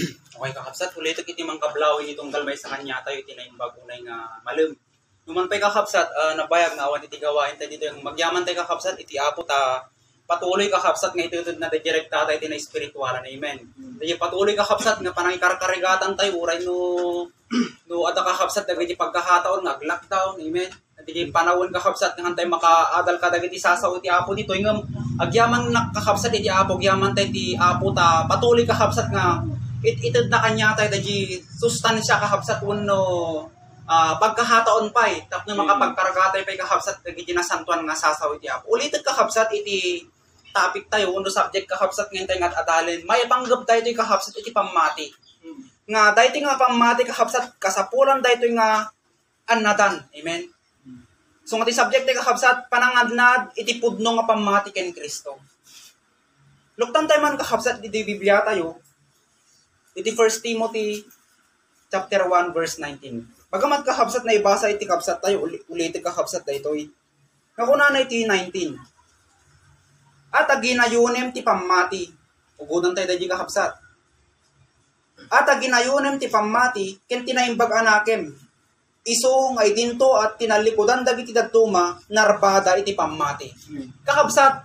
okay kakapsat, ulit iti mang kablaw itong galmay sa kanya tayo itinaimbag unay nga malum. Numan pa'y kakapsat, uh, nabayag nga awan iti gawain tayo dito yung magyaman tayo kakapsat, iti apo ta patuloy kakapsat nga itutod na direkta tayo iti na espiritualan. Amen. Dahil patuloy kakapsat nga panang ikarkarigatan tayo, uray no, no ada kakapsat na iti pagkakataon nga lockdown. Amen. Dili panawon kakapsat nga hantay makaadal ka dagiti sasaw iti apo dito ngam agyaman nakakapsat iti apo agyaman tay ti apo ta patuloy kakapsat nga it itid na kanya tay daji sustansya kakapsat uno uh, pagkahataon pa eh. Tapno makapagkargatay pa kakapsat dagiti nasantuan nga sasaw iti apo. Ulited kakapsat iti topic tayo uno subject kakapsat ngayon tayo nga adalin may panggap tayo iti kakapsat iti pamati. Nga dahito nga pamati kakapsat kasapulan dahito nga anatan amen? So nga ti subject ti kakabsat panangadnad iti pudno nga pamati ken Kristo. Luktan tayo man kakabsat iti Biblia tayo. Iti 1 Timothy chapter 1 verse 19. Pagamat kakabsat na ibasa iti kabsat tayo ulit kakabsat na ito. Kakuna na iti 19. At aginayunem ti pamati. Ugudan tayo dadi kakabsat. At aginayunem ti pamati ken tinaimbag anakem iso nga idinto at tinalikudan dagiti dadtuma narbada iti pamati. Kakabsat,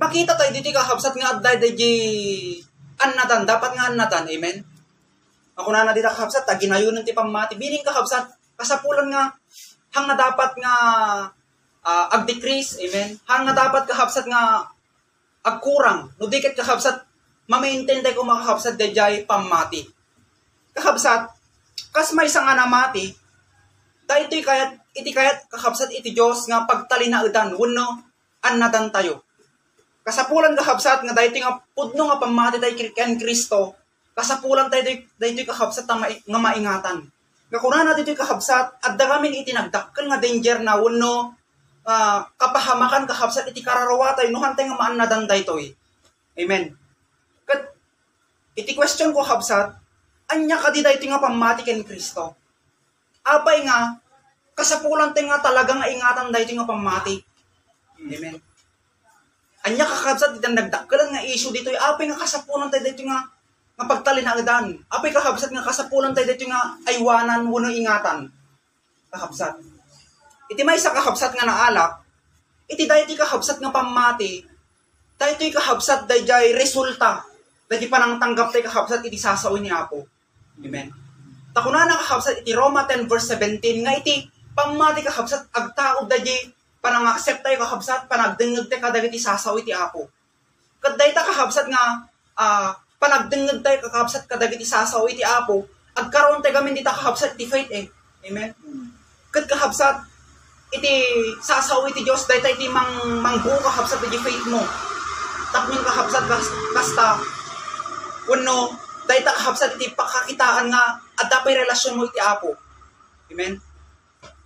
makita tayo diti kakabsat nga adday dahi annatan, dapat nga annatan, amen? Ako na na dita kakabsat, taginayunan ti pamati, bining kakabsat, kasapulan nga, hang na dapat nga uh, ag-decrease, amen? Hang na dapat kakabsat nga agkurang, no dikit kakabsat, mamaintain tayo kung makakabsat dayjay pamati. Kakabsat, kas may nga namati, da ito'y kayat, iti kayat kakabsat iti Diyos nga pagtalinaudan, wano, anatan tayo. Kasapulan kakabsat nga dahito nga pudno nga pamati tayo ken Kristo, kasapulan tayo dahito kakabsat nga, nga maingatan. Kakuna na dito kakabsat, at dagamin iti nagdakkel nga danger na wano, uh, kapahamakan kakabsat iti kararawa tayo, no hantay nga maanadan daytoy. Amen. Kat, iti question ko kabsat, anya ka di dahito nga pamati ken Kristo. Apay nga, kasapulan tayo nga talaga nga ingatan dahito nga pamati. Amen. Anya kakabsat iti nagdakkelan nga issue dito, apay nga kasapulan tayo dito nga nga pagtalinagdan. Apay kakabsat nga kasapulan tayo dito nga aywanan wano ingatan. Kakabsat. Iti may sa kakabsat nga naalak, iti dahito kakabsat nga pamati, dahito kakabsat dahito resulta, dahito pa nang tanggap tayo kakabsat iti sasawin ni Apo. Amen. Takuna na kakabsat iti Roma 10 verse 17 nga iti pamati kakabsat agtao dahi panang accept tayo kakabsat panagdengeg tayo kadagiti sasaw iti apo. Kaday ta kakabsat nga uh, panagdengeg tayo kakabsat kadagiti sasaw iti apo agkaroon tayo gamin dita kakabsat iti faith eh. Amen. Kad kakabsat iti sasaw iti Dios dayta iti mang mangbu kakabsat iti faith mo. Tapnon kakabsat kasta kuno dahil ta kahabsat iti pakakitaan nga at dapay relasyon mo iti apo. Amen?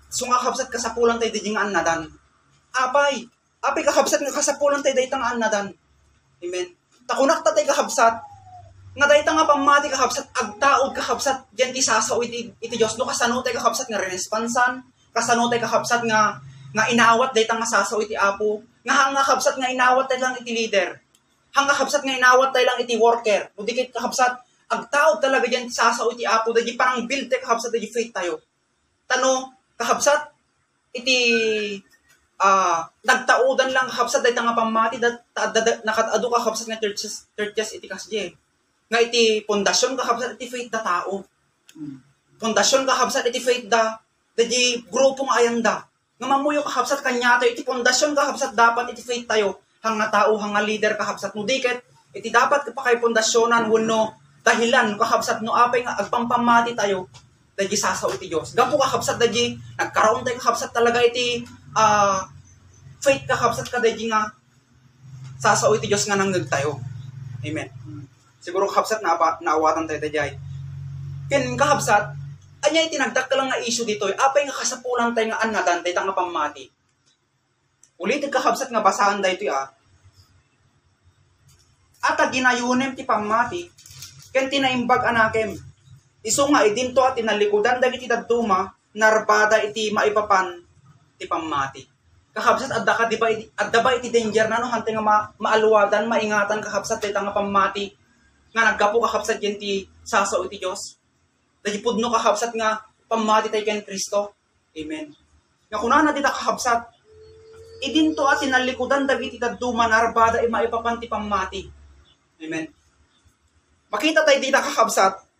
So nga kahabsat kasapulan tayo di nga anadan. Apay, apay kahabsat nga kasapulan tayo dahil nga anadan. Amen? Takunak ta tayo kahabsat, nga dahil nga pamati kahabsat, agtaod kahabsat, dyan ti sasaw iti, iti Diyos, no kasano tayo kahabsat nga responsan, kasano tayo kahabsat nga nga inawat. Dahil nga sasaw iti apo, nga hang nga kabsat nga inawat tayo lang iti leader, hang nga kabsat nga inawat tayo lang iti worker, di kakabsat, agtaod talaga dyan sasaw iti apo. Dagi parang build te kahabsat. Dagi faith tayo. Tano kahabsat iti uh, nagtaudan lang kahabsat dahil nga pamati dat nakatado ka kahabsat nga churches churches iti kasje. Nga iti pundasyon kahabsat iti faith da tao. Pundasyon kahabsat iti faith da dagi grupo nga ayan da. Nga mamuyo kahabsat kanya tayo iti pundasyon kahabsat dapat iti faith tayo hanga tao hanga leader kahabsat no diket iti dapat ka pa kay pundasyonan wenno dahilan kakabsat no apay nga agpampamati tayo dagi sasaw iti Dios. Gapo kakabsat dagi nagkaroon tayo kakabsat talaga iti uh, faith kakabsat ka dagi nga sasaw iti Dios nga nanggag tayo. Amen. Siguro kakabsat na naawatan tayo dagi. Ken kakabsat anya iti nagdakkel nga issue dito apay nga kasapulan tayo nga anadan tayo nga pamati. Ulit kakabsat nga basahan dayto ah. At ginayunem ti pamati ken tinaimbag anakem. Isu nga idinto at tinalikudan dagiti dadtuma narbada iti maipapan ti pamati. Kakabsat adda ka di ba adda ba iti danger na no hante nga ma, maaluwadan maingatan kakabsat iti nga pamati. nga naggapo kakapsat yan ti saso iti Diyos. Dahil pudno kakapsat nga pamati tayo ken Kristo. Amen. Nga kuna na tita kakapsat, idinto at tinalikudan dagiti tadduman arbada ay maipapanti pamati. Amen. Makita tayo dita kakapsat,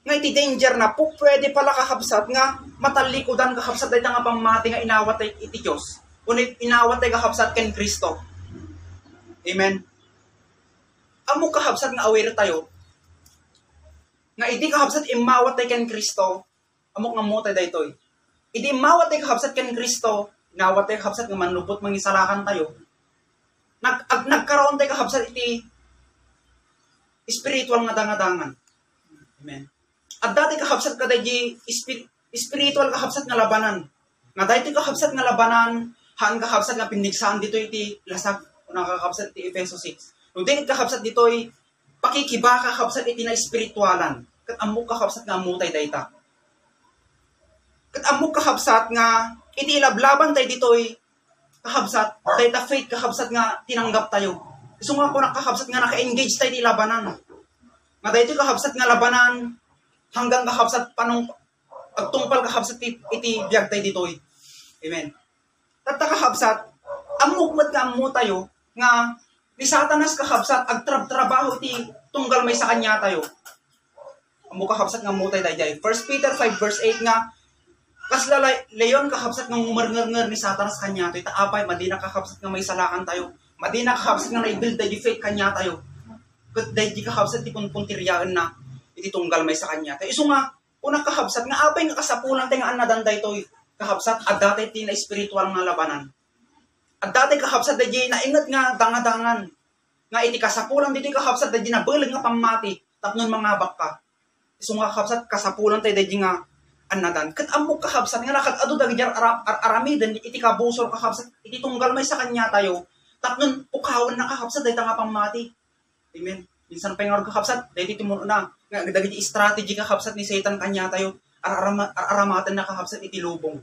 nga iti danger na po pwede pala kakapsat nga matalikudan kakapsat tayo nga pamati nga inawat tayo iti Diyos. Kunit inawat tayo kakapsat ken Kristo. Amen amo kahabsat nga aware tayo, nga idi kahabsat imawat tay ken Kristo, amo nga mo tay daytoy. Idi mawat tay kahabsat ken Kristo, nawat tay kahabsat nga manlupot mangisalakan tayo. Nag ag, nagkaroon tay kahabsat iti spiritual nga dangadangan. Amen. At dati kahabsat ka di spiritual kahabsat nga labanan. Nga dati kahabsat nga labanan, haan kahabsat nga pinigsahan dito iti lasag, nakakabsat iti Efeso 6 Nung dinit kakapsat ditoy, pakikiba kakapsat iti na espiritualan. Kat amok kakapsat nga mutay dayta. Kat amok kakapsat nga iti ilablaban tay ditoy kakapsat, dayta faith kakapsat nga tinanggap tayo. Gusto nga ako nakakapsat nga naka-engage tayo di labanan. Nga dayto kakapsat nga labanan hanggang kakapsat panong agtungpal kakapsat iti, iti biyag tayo ditoy. Amen. Tata kakapsat, amok mat ka amo tayo nga Ni satanas kakabsat, agtrab-trabaho ti tunggal may sa kanya tayo. Amo kakabsat nga mutay dayjay. 1 Peter 5 verse 8 nga, kasla leyon kakabsat nga umarngar ni satanas kanya tayo. Taapay, madina kakabsat nga may salakan tayo. Madina kakabsat nga na-build tayo faith kanya tayo. Kat dayjay kakabsat ti punpuntiryaan na iti may sa kanya tayo. Iso nga, unang kakabsat nga apay nga kasapulan tayo nga anadan daytoy. Kakabsat, at dati ti na spiritual nga labanan at dati kahapsat da na ingat nga dangadangan. Nga iti kasapulan dito kahapsat da na belang nga pamati. Tapnon mga bakka. Iso nga kahapsat kasapulan tayo da nga anadan. Kat amok kahapsat nga nakat ado dagi jar aram, ar aramidan iti kabusor kahapsat iti tunggal may sa kanya tayo. Tapnon ukawan na kahapsat da nga pamati. Amen. Minsan pa nga kahapsat dahil iti mo na nga dagi strategy kahapsat ni Satan kanya tayo ar, ar, ar aramatan na kahapsat iti lubong.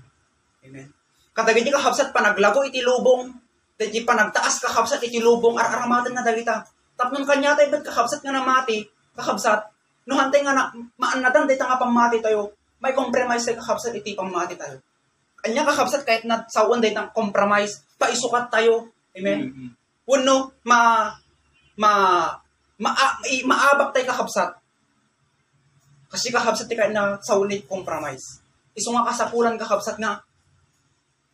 Amen. Kadagiti kahapsat panaglago iti lubong. Dadi panagtaas kahapsat iti lubong araramatan na dagita. Tapnon kanya tayo bet kahapsat nga namati, kahapsat. No hantay nga na, maanatan dita nga pamati tayo. May compromise tayo kahapsat iti pamati tayo. Kanya kahapsat kahit na sawan dita compromise, paisukat tayo. Amen. Mm-hmm. Uno, ma ma ma, ma maabak tayo kahapsat. Kasi kahapsat tayo na saunit compromise. Iso nga kasapulan kahapsat nga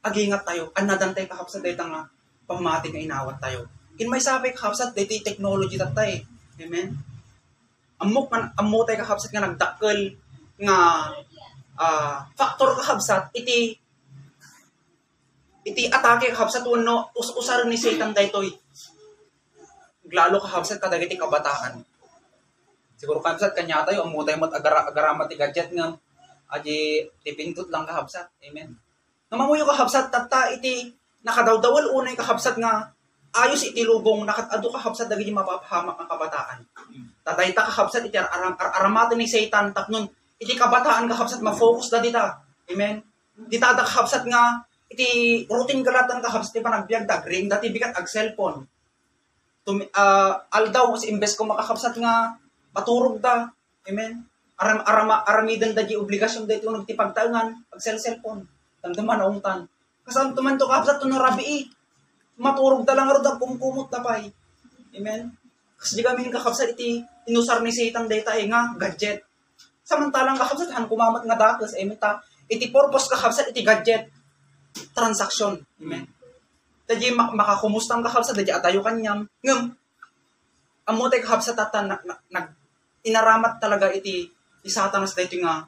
agingat tayo, anadan tayo kakapsat dito nga pamati nga inawat tayo. In may sabi kakapsat dito technology tatay. Amen? Amok man amo tayo kakapsat nga nagdakkel nga uh, factor kakapsat iti iti atake kakapsat uno us usar ni Satan daytoy. Glalo kakapsat kadagiti kabataan. Siguro kakapsat kanya tayo amo tayo mat agara agaramat ti gadget nga aji tipintot lang kakapsat. Amen. Namamuyo kahabsat tatta iti nakadawdawal unay kahabsat nga ayos iti lubong nakatado kahabsat dagiti mapapahamak ang kabataan. Tatay ta kahabsat iti aram ar aramatan ni Satan tapnon iti kabataan kahabsat ma-focus da dita. Amen. Dita da kahabsat nga iti routine galatan kahabsat ti panagbiag da ring dati bigat ag cellphone. Tum uh, aldaw sa imbes ko makakabsat nga maturog da. Amen. Aram arama aramidan da di obligasyon da ito nagtipagtaangan ag cell cellphone Tanda na umtan. Kasam tuman to kapsat to rabi Maturog talang ro da kumkumot na pay. Amen. Kasi di kami kakapsat iti inusar ni Satan data eh nga gadget. Samantalang kakapsat han kumamat nga dakas eh ta iti purpose kakapsat iti gadget transaction. Amen. Tadi mak makakumustang kakapsat tadi atayo kanyam. Ngem amo tay kakapsat tata nag na, na, inaramat talaga iti isatanas dito nga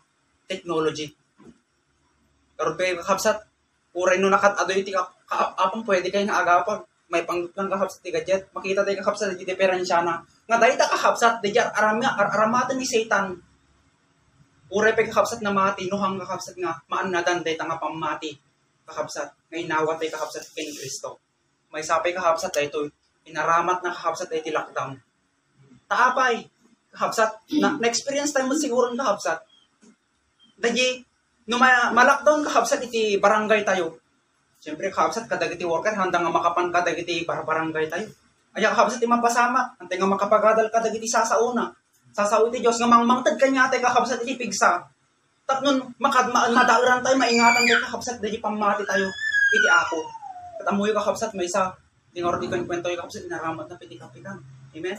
technology. Pero kay kakabsat, uray no nakat ado iti apang pwede kay nga agapag. May panggutan kakabsat ti gadget. Makita tayo kakabsat di diferensya na. Nga dahil ta kakabsat, di aram ar aramatan ni Satan. Uray pa kakabsat na mati, no hang kakabsat nga, maanadan dahil nga pamati. Kakabsat, nga inawat tayo kakabsat kay Kristo. May sapay kakabsat dahil inaramat na kakabsat dahil ti lockdown. Taapay, kakabsat, na, na-experience tayo mo siguro ng kakabsat. Dahil no ma malakdown ka habsat iti barangay tayo. Siyempre habsat kadagiti worker handa nga makapan kadagiti barangay tayo. Aya habsat ti mapasama, handa nga makapagadal kadagiti sasauna. Sasawi ti Diyos nga mangmangtad kanya tayo kakabsat iti pigsa. Tapnon makad ma, madauran tayo maingatan tayo kakabsat di pamati tayo iti ako. At amoy kakabsat may isa tinor di ko yung kwento yung kakabsat inaramat na piti kapitan. Amen.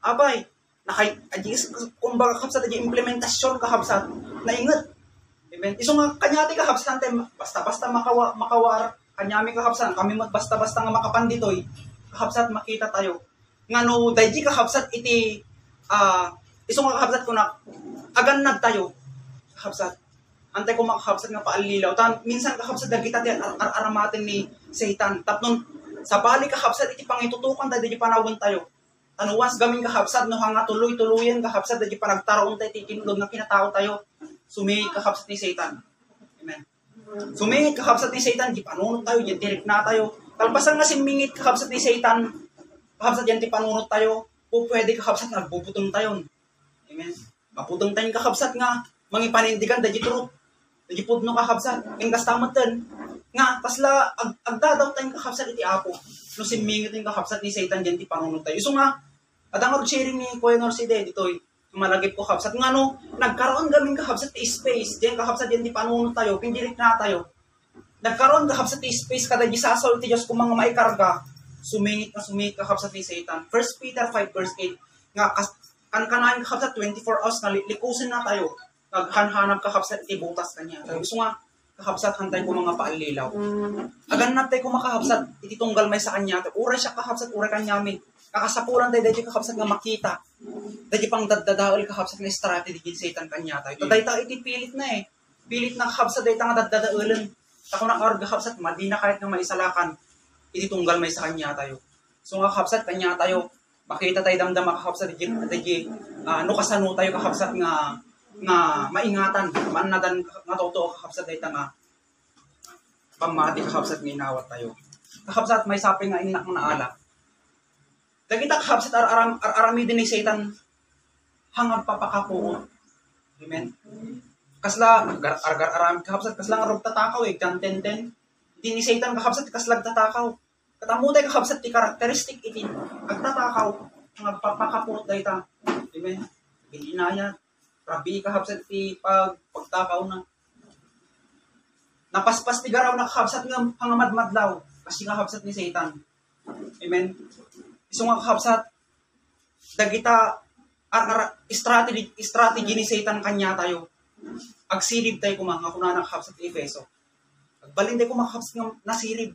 Abay, nakay adis kumbaga kakabsat di implementasyon kakabsat naingat. Amen. Iso nga kanya ti kakabsat basta-basta makawa makawar kanyami kakabsat kami basta-basta nga makapanditoy kakabsat makita tayo. Ngano dayji kakabsat iti ah iso nga kakabsat ko na agan nag tayo kakabsat antay ko makakabsat nga paalilaw tan minsan kakabsat dagita ti ar ar aramatin ni Satan tapnon sa balik kakabsat iti pangitutukan tayo di panawon tayo. Tanuwas gamin kakabsat no hanga tuloy tuluyan kakabsat di panagtaron tayo ti kinulog nga kinatao tayo. Sumihit kakabsat ni Satan amen. Sumihit kakabsat ni Satan di panunod tayo di direct na tayo. Talpasan nga simingit kakabsat ni Satan kakabsat yan ti panunod tayo. O pwede kakabsat nagbubutong tayo. Amen. Maputong tayong kakabsat nga, mga panindigan, da turok. Da pudno kakabsat. Yung kastamatan. Nga, kasla, ag, agdadaw tayong kakabsat iti apo. No simingit yung kakabsat ni Satan dyan ti panunod tayo. So nga, adang sharing ni Kuya Norside, dito malagip ko kakabsat. Nga no, nagkaroon gaming kakabsat ti space. Diyan kakabsat dyan ti panunod tayo. Pindirik na tayo. Nagkaroon kakabsat ti space kada di sasol ti Diyos kung mga maikarga. Sumingit na sumingit kakabsat ni Satan. 1 Peter 5 verse 8. Nga, kas, kan kanain kakabsat 24 hours na likusin na tayo. Naghanhanap kakabsat iti butas kanya. Sabi gusto nga kakabsat hantay ko mga paalilaw. Agan na tayo ko makakabsat iti tunggal may sa kanya. Uray siya kakabsat uray kanyamin. Kakasapuran tayo dahil kakabsat nga makita. Dahil pang dadadaol kakabsat nga strategy kin satan kanya tayo. Taday tayo iti pilit na eh. Pilit na kakabsat dahil nga dadadaolan. Ako na karga kakabsat madi na kahit nga maisalakan. Iti tunggal may sa kanya tayo. So nga kakabsat kanya tayo makita tayo damdam makakapsat di di uh, no kasano tayo kakapsat nga nga maingatan manadan nga totoo kakapsat day nga pamati kakapsat nga inawat tayo. Kakapsat may saping nga inak na ala. Dagita kakapsat ar aram ar arami din ni Satan. Hangad papakapuot amen. Kasla ar ar aram kakapsat kasla nga tatakaw eh. Kan ten ten. Di ni Satan kakapsat kaslag tatakaw. Katamuday kakabsat ti karakteristik iti agtatakaw nga papakapurot dayta. Amen. Ginaya. Rabi kakabsat ti pag pagtakaw na. Napaspas ti garaw nakakabsat nga pangamadmadlaw kasi nga kabsat ni Satan. Amen. Iso nga kakabsat dagita ar, strategy strategy ni Satan kanya tayo. Agsilib tayo kumanga kuna nakakabsat ti Efeso. Agbalin tayo kumakabsat nga nasirib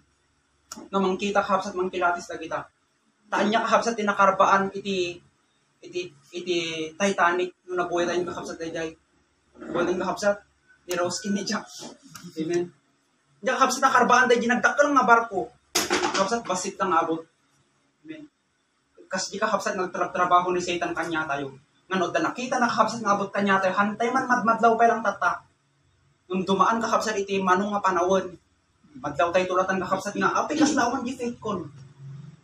nga mangkita kapsat mangkilatis na kita. Taan niya kahapsat tinakarbaan iti iti iti Titanic nung nabuhay tayo kakapsat dayjay. Buhay tayong kakapsat ni Roskin ni Jack. Amen. Diyan kakapsat nakarbaan dayjay nagdakkel nga barko. Kakapsat basit lang abot. Amen. Kas di kakapsat nagtrabaho ni Satan kanya tayo. Ngano da nakita nakakapsat nga abot kanya tayo hantay man madmadlaw pa lang tata. Nung dumaan kakapsat iti manong nga panawon Madlaw tayo tulatan kakapsat nga, apay kaslawan di faith kon.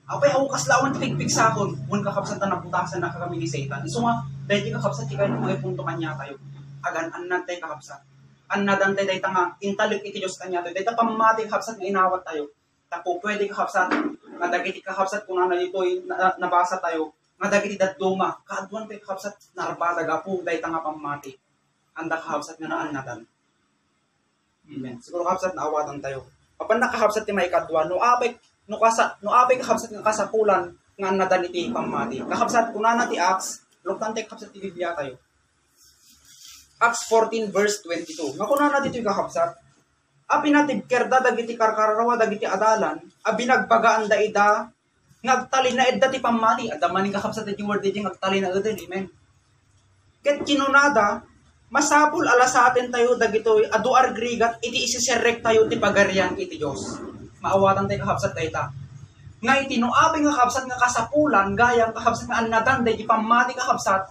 Apay ako kaslawan di pigpigsakon. Kung kakapsat na nabutasan na kami ni Satan. So nga, dahil kakapsat di kayo mga punto kanya tayo. Agan, anan tayo kakapsat. Anadan tayo dahil nga, intalik iti Diyos kanya tayo. Dahil pamamati kakapsat nga inawat tayo. Tapo pwede kakapsat, nga dagiti kakapsat kung ano dito na, nabasa tayo, nga dagiti daduma, kaadwan tayo kakapsat, narbada gapu, dahil nga pamamati. Anda kakapsat nga naan nadan. Amen. Siguro kakapsat naawatan tayo apan nakahapsat ti may kadwa no apay no kasa no apay kahapsat nga kasapulan nga nadan iti pamati kahapsat kunana ti Acts lugtan ti kahapsat ti Biblia tayo Acts 14 verse 22 nga kunana dito kahapsat api natib kerda dagiti karkararawa dagiti adalan abi nagbagaan da ida ngagtali na edda ti pamati. Adda maning kahapsat ti word di ngagtali na ida amen. Ket kinunada masapul ala sa atin tayo dagitoy adu argrigat iti isiserrek tayo ti pagarian iti Dios maawatan tayo kakabsat dayta nga iti no abing kakabsat nga kasapulan gayang kakabsat nga anadan day pamati kakabsat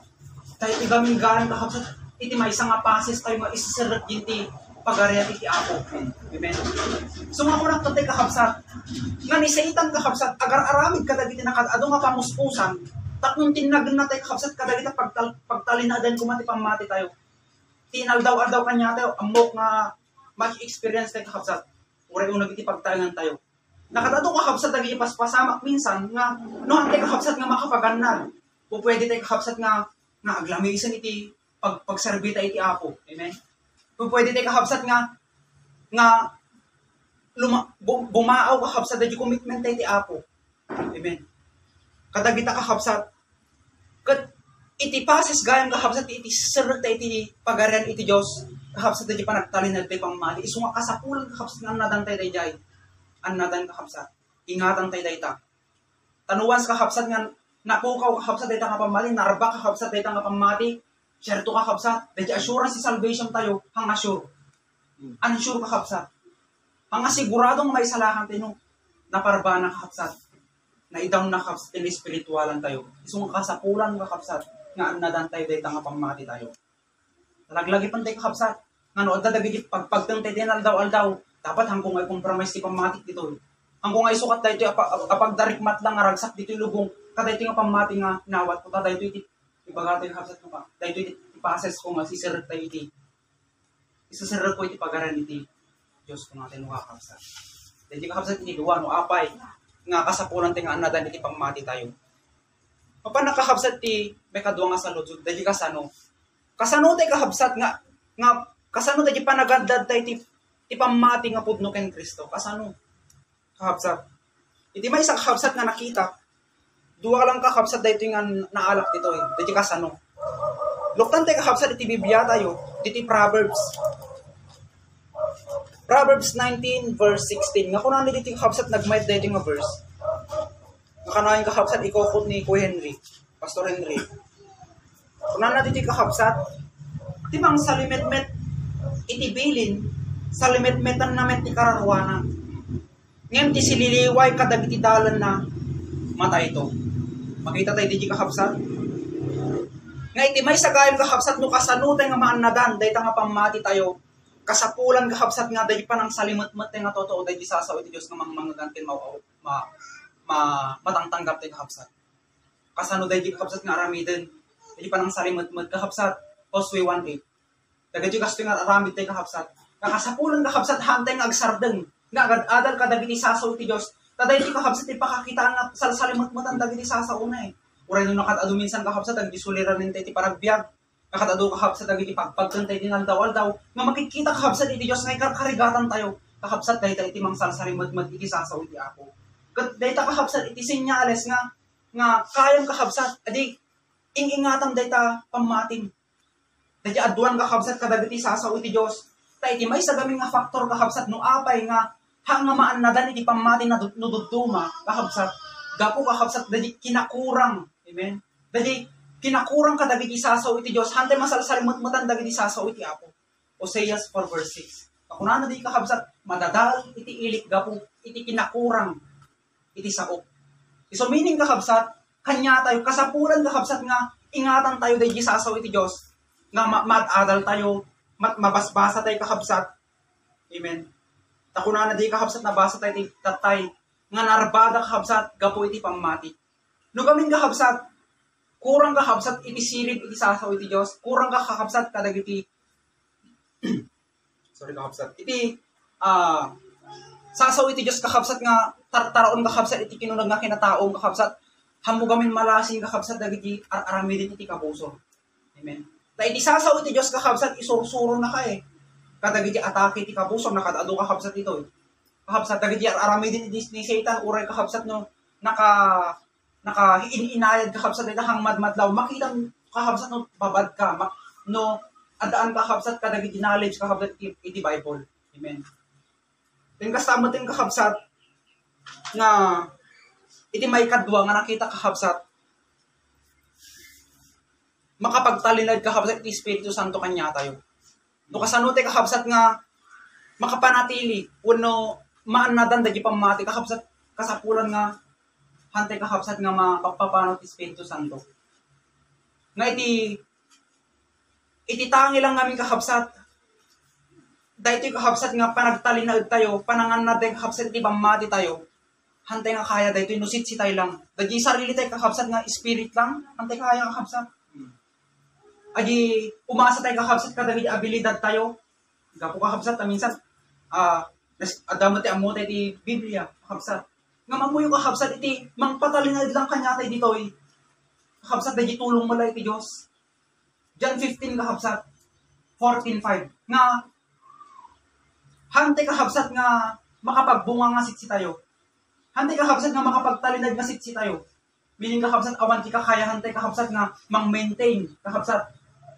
tayo ti gaming galang kakabsat iti may nga pases tayo nga isiserrek iti pagarian iti ako amen. So nga kunak tatay kakabsat nga ni Satan kakabsat agar aramid kadagiti nakadado nga pamuspusan taknong tinagan na tayo kakabsat kadagita pagtal, pagtalinadan kumati pamati tayo. Tinal daw daw kanya tayo amok nga much experience tayo kakabsat uri yung nagiti pagtalangan tayo nakatato kakabsat lagi ipaspasamak minsan nga no hantay kakabsat nga makapagannan o pwede tayo kakabsat nga nga aglamisan iti pag pagserbita iti apo. Amen. Kung pwede tayo kahabsat nga nga luma, bu, bumaaw kahabsat da commitment tayo iti apo. Amen. Kadagita kahabsat kat iti pases gayang kahabsat iti sirot tayo iti pagarian iti Dios kahabsat da panagtalin na tayo pangmali. Isu nga kasapulan kahabsat nga nadan tayo jay. An kahabsat. Ingatan tayo dayta. Tanuan sa kahabsat nga napukaw kahabsat dayta nga pamali, narba kahabsat dayta nga pamati, Certo ka kapsat. Dahil assurance si salvation tayo, hang assure. Hmm. Unsure ka kapsat. Hang asiguradong may salahan tayo naparba na kapsat. Na idaw na kapsat, tini spiritualan tayo. Isong kasapulan ka kapsat. Nga nadan tayo dahil nga pamati tayo. Talaglagi pan tayo kapsat. Nga no, dadagigit pagpagtang tayo din aldaw. Dapat hangkong ay compromise ti pamati dito. Hangkong ay sukat tayo apag darikmat lang aragsak dito lubong. Kada ito nga pamati nga nawat ko. Kada ito iti ibagatin hapsat ko ka. Dahil ito ipases ko nga si Sir tayo iti. Isasarap ko iti pagaran iti. Diyos ko natin nga kapsat. Iti kapsat iti duwa no apay. Nga kasapulan tayo nga anadan iti pangmati tayo. Papa nakahapsat ti may kadwa nga sa lodsod. Dahil kasano. Kasano tayo kahabsat nga nga kasano tayo panagandad tayo ti ti pamati nga pudno ken Kristo. Kasano? Kahabsat. Iti may isang kahabsat nga nakita duwa lang ka kapsat dito nga naalak dito eh. Dito ka sano. Luktan tayo kapsat iti Biblia tayo. Dito Proverbs. Proverbs 19 verse 16. Nga kunan dito kapsat nagmayt dito nga verse. Nga kanahin kapsat ikokot ni Kuya Henry. Pastor Henry. Kunan na dito kapsat. Timang salimet-met itibilin salimet-metan namet ti kararwana. Ngayon ti sililiway kadagiti dalan na mata ito. Makita tayo di kakapsat. Nga iti may sagayam kakapsat no kasanutay nga maanadan, dahi nga pamati tayo. Kasapulan kakapsat nga dahi pa ng salimot-mat nga totoo dahi sasaw iti Diyos nga mga gantin ma, ma, ma, matangtanggap tayo kakapsat. Kasano dahi kakapsat nga aramidin, dahi pa ng salimot-mat kakapsat. Josue 1.8. Daga di kasto nga aramid tayo kakapsat. Kakasapulan kakapsat hantay nga agsardeng. Nga agad-adal kadagiti sasaw iti Diyos Taday ti kahabsat ti pakakita nga sal salimot mo tanda giti sasauna eh. Uray no nakatado minsan kahabsat ang gisuliran ninte ti paragbiag. Nakatado kahabsat ang iti pagpagkan tayo dinal daw daw. Nga makikita kahabsat iti Diyos nga karigatan tayo. Kahabsat dahi tayo iti mang sal salimot mo iti sasaw iti ako. Kat dahi ta kahabsat iti senyales nga nga kayang kahabsat. Adi ingingatan dahi ta pamatin. Dahi aduan kahabsat kadagiti sasaw iti Diyos. Ta iti may sagaming nga faktor kahabsat no apay nga hangamaan na dani di pamati na nududuma kahabsat gapo kahabsat dadi kinakurang. Amen? Dadi kinakurang ka dagiti sasaw iti Dios hantay masalsalimot mo tan dagiti sasaw iti Apo. Oseas 4 verse 6 Ako na di kahabsat madadal iti ilik gapo iti kinakurang iti sao So meaning kahabsat kanya tayo kasapuran kahabsat nga ingatan tayo dagiti sasaw iti Dios nga ma- adal tayo mat mabasbasa tayo kahabsat Amen Takuna na di kahabsat na basa tayo tatay. Nga narbada kahabsat, gapo iti pamati. No kaming kahabsat, kurang kahabsat iti silid iti Diyos. Kurang kahabsat kadag iti sorry kahabsat. Iti uh, sasaw iti Diyos kahabsat nga tartaraon kahabsat iti kinunag nga kinataong kahabsat. Hamugamin malasing kahabsat dagiti ar-aramidin iti kabuso. Amen. Ta iti sasaw iti Diyos kahabsat isursuro na ka eh kadagiti atake ti kabusong nakadado ka habsat ito. Eh. Kahabsat dagiti arami din ni Satan uray kahabsat no naka naka ininayad kahabsat ita hang madmadlaw makitang kahabsat no babad ka mak, no adaan kahabsat kadagiti knowledge kahabsat iti Bible. Amen. Then kasama tin kahabsat nga iti may kadwa nga nakita kahabsat makapagtalinad kahabsat iti Espiritu Santo kanya tayo. No kasanote kakabsat nga makapanatili uno maanadan dagi pamati kakabsat kasapulan nga hantay kakabsat nga mapagpapanot Espiritu Santo. Nga iti iti tangi lang namin kakabsat dahito kakabsat nga panagtalinaad tayo, panangan natin kakabsat iti pamati tayo, hantay nga kaya dahito inusit si tayo lang. Dagi sarili tayo kakabsat nga spirit lang, hantay kaya kakabsat adi umasa tayo kakabsat kada iti abilidad tayo. Gapo kakabsat minsan ah uh, adamo ti amo tayo ti Biblia kakabsat. Nga mamuyo kakabsat iti mangpatalinad lang kanya tayo dito eh. Kakabsat dahil tulong mala iti Diyos. John 15 kahabsat 14.5 nga hante kahabsat nga makapagbunga nga sitsi tayo. Hante kahabsat nga makapagtalinag nga sitsi tayo. Meaning kahabsat awan ti kakaya hante kahabsat nga mang-maintain kahabsat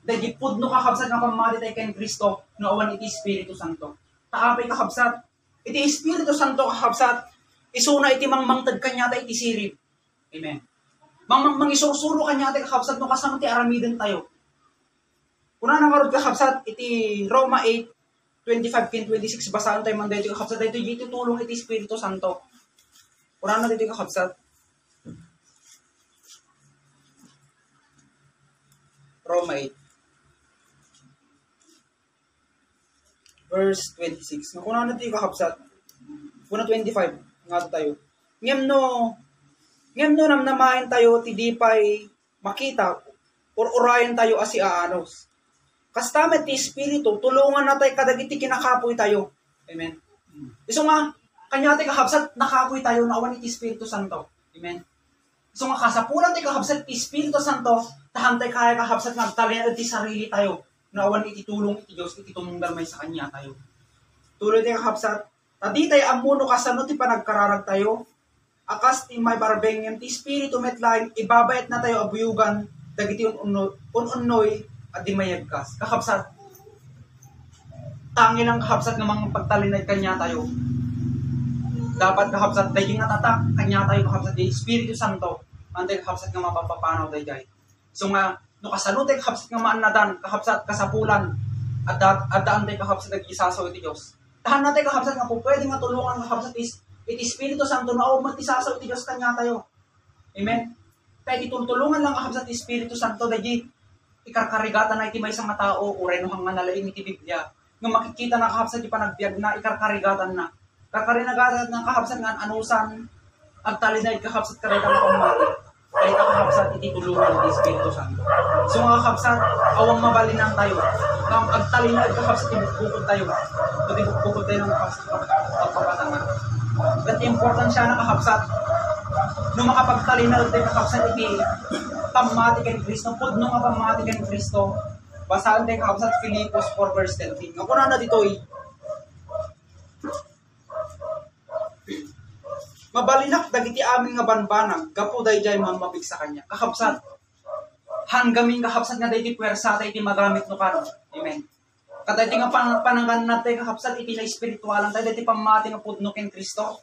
dahil pudno kahabsat nga pamati tayo kay Kristo no awan iti Espiritu Santo. Taapay kahabsat iti Espiritu Santo kahabsat isuna iti mangmangtad kanya ta iti sirip. Amen. Mang mang mangisusuro kanya ati kakabsat no kasama ti aramiden tayo. Kuna na karod kakabsat iti Roma 8 25 kin 26 basahan tayo man dito kakabsat dito dito tulong iti Espiritu Santo. Kuna na dito kakabsat. Roma 8 verse 26. Nga kuna na dito kakabsat. Kuna 25 nga tayo. Ngem no ngem no namnamahin tayo ti di makita or urayan tayo asi aanos. Kastamet ti espiritu tulungan na tayo kadagiti kinakapoy tayo. Amen. Iso nga kanya ti kahabsat nakapoy tayo na awan iti Espiritu Santo. Amen. Iso nga kasapulan ti kahabsat ti Espiritu Santo tahantay kaya kahabsat nagtalin ti sarili tayo na awan iti tulong iti Dios iti tumunggal may sa kanya tayo. Tuloy ti kahabsat Tadi tayo amuno kasano ti panagkararag tayo, akas ti may barbengem ti espiritu metlain ibabayat na tayo abuyugan dagiti ununnoy at di mayagkas kakapsat tangi lang kakapsat nga mga pagtalinay kanya tayo dapat kakapsat dahil nga tatak kanya tayo kakapsat di espiritu santo antay kakapsat nga mapapapanaw day so nga no kasano tayo kakapsat nga maanadan kakapsat kasapulan at at daan tayo kakapsat nag-isasaw iti Diyos tahan natin kakapsat nga po pwede nga tulungan kakapsat is iti Espiritu Santo na o magtisasaw iti Diyos kanya tayo. Amen? Kaya itutulungan lang kakabsat ti Espiritu Santo dahil ikarkarigata na iti may isang tao o reno hang nalaing iti Biblia. Nga makikita na kakabsat ti panagbiag na ikarkarigatan na. Kakarigatan na kakabsat nga anusan agtalinay kakabsat karita na pamati. Kaya kakabsat iti tulungan iti Espiritu Santo. So mga kakabsat, awang mabalinang tayo. Nga agtalinay kakabsat ibukbukod tayo. Pati bukbukod tayo ng kakabsat pagpapatangan. But important siya nakakapsat. Nung makapagtalinaw tayo kakapsat iti pamati kay Kristo, pud nung pamati kay Kristo, basahan tayo kakapsat Filipos 4 verse 13. Ako na na dito eh. Mabalinak dagiti aming nga banbanag, gapo day jay mamabig sa kanya. Kakapsat. Hanggaming kakapsat nga day ti puwersa tayo iti magamit no kano. Amen. Kada iti nga pan panangan natin kakapsat iti na espiritualan tayo iti pamati nga pudno ken Kristo.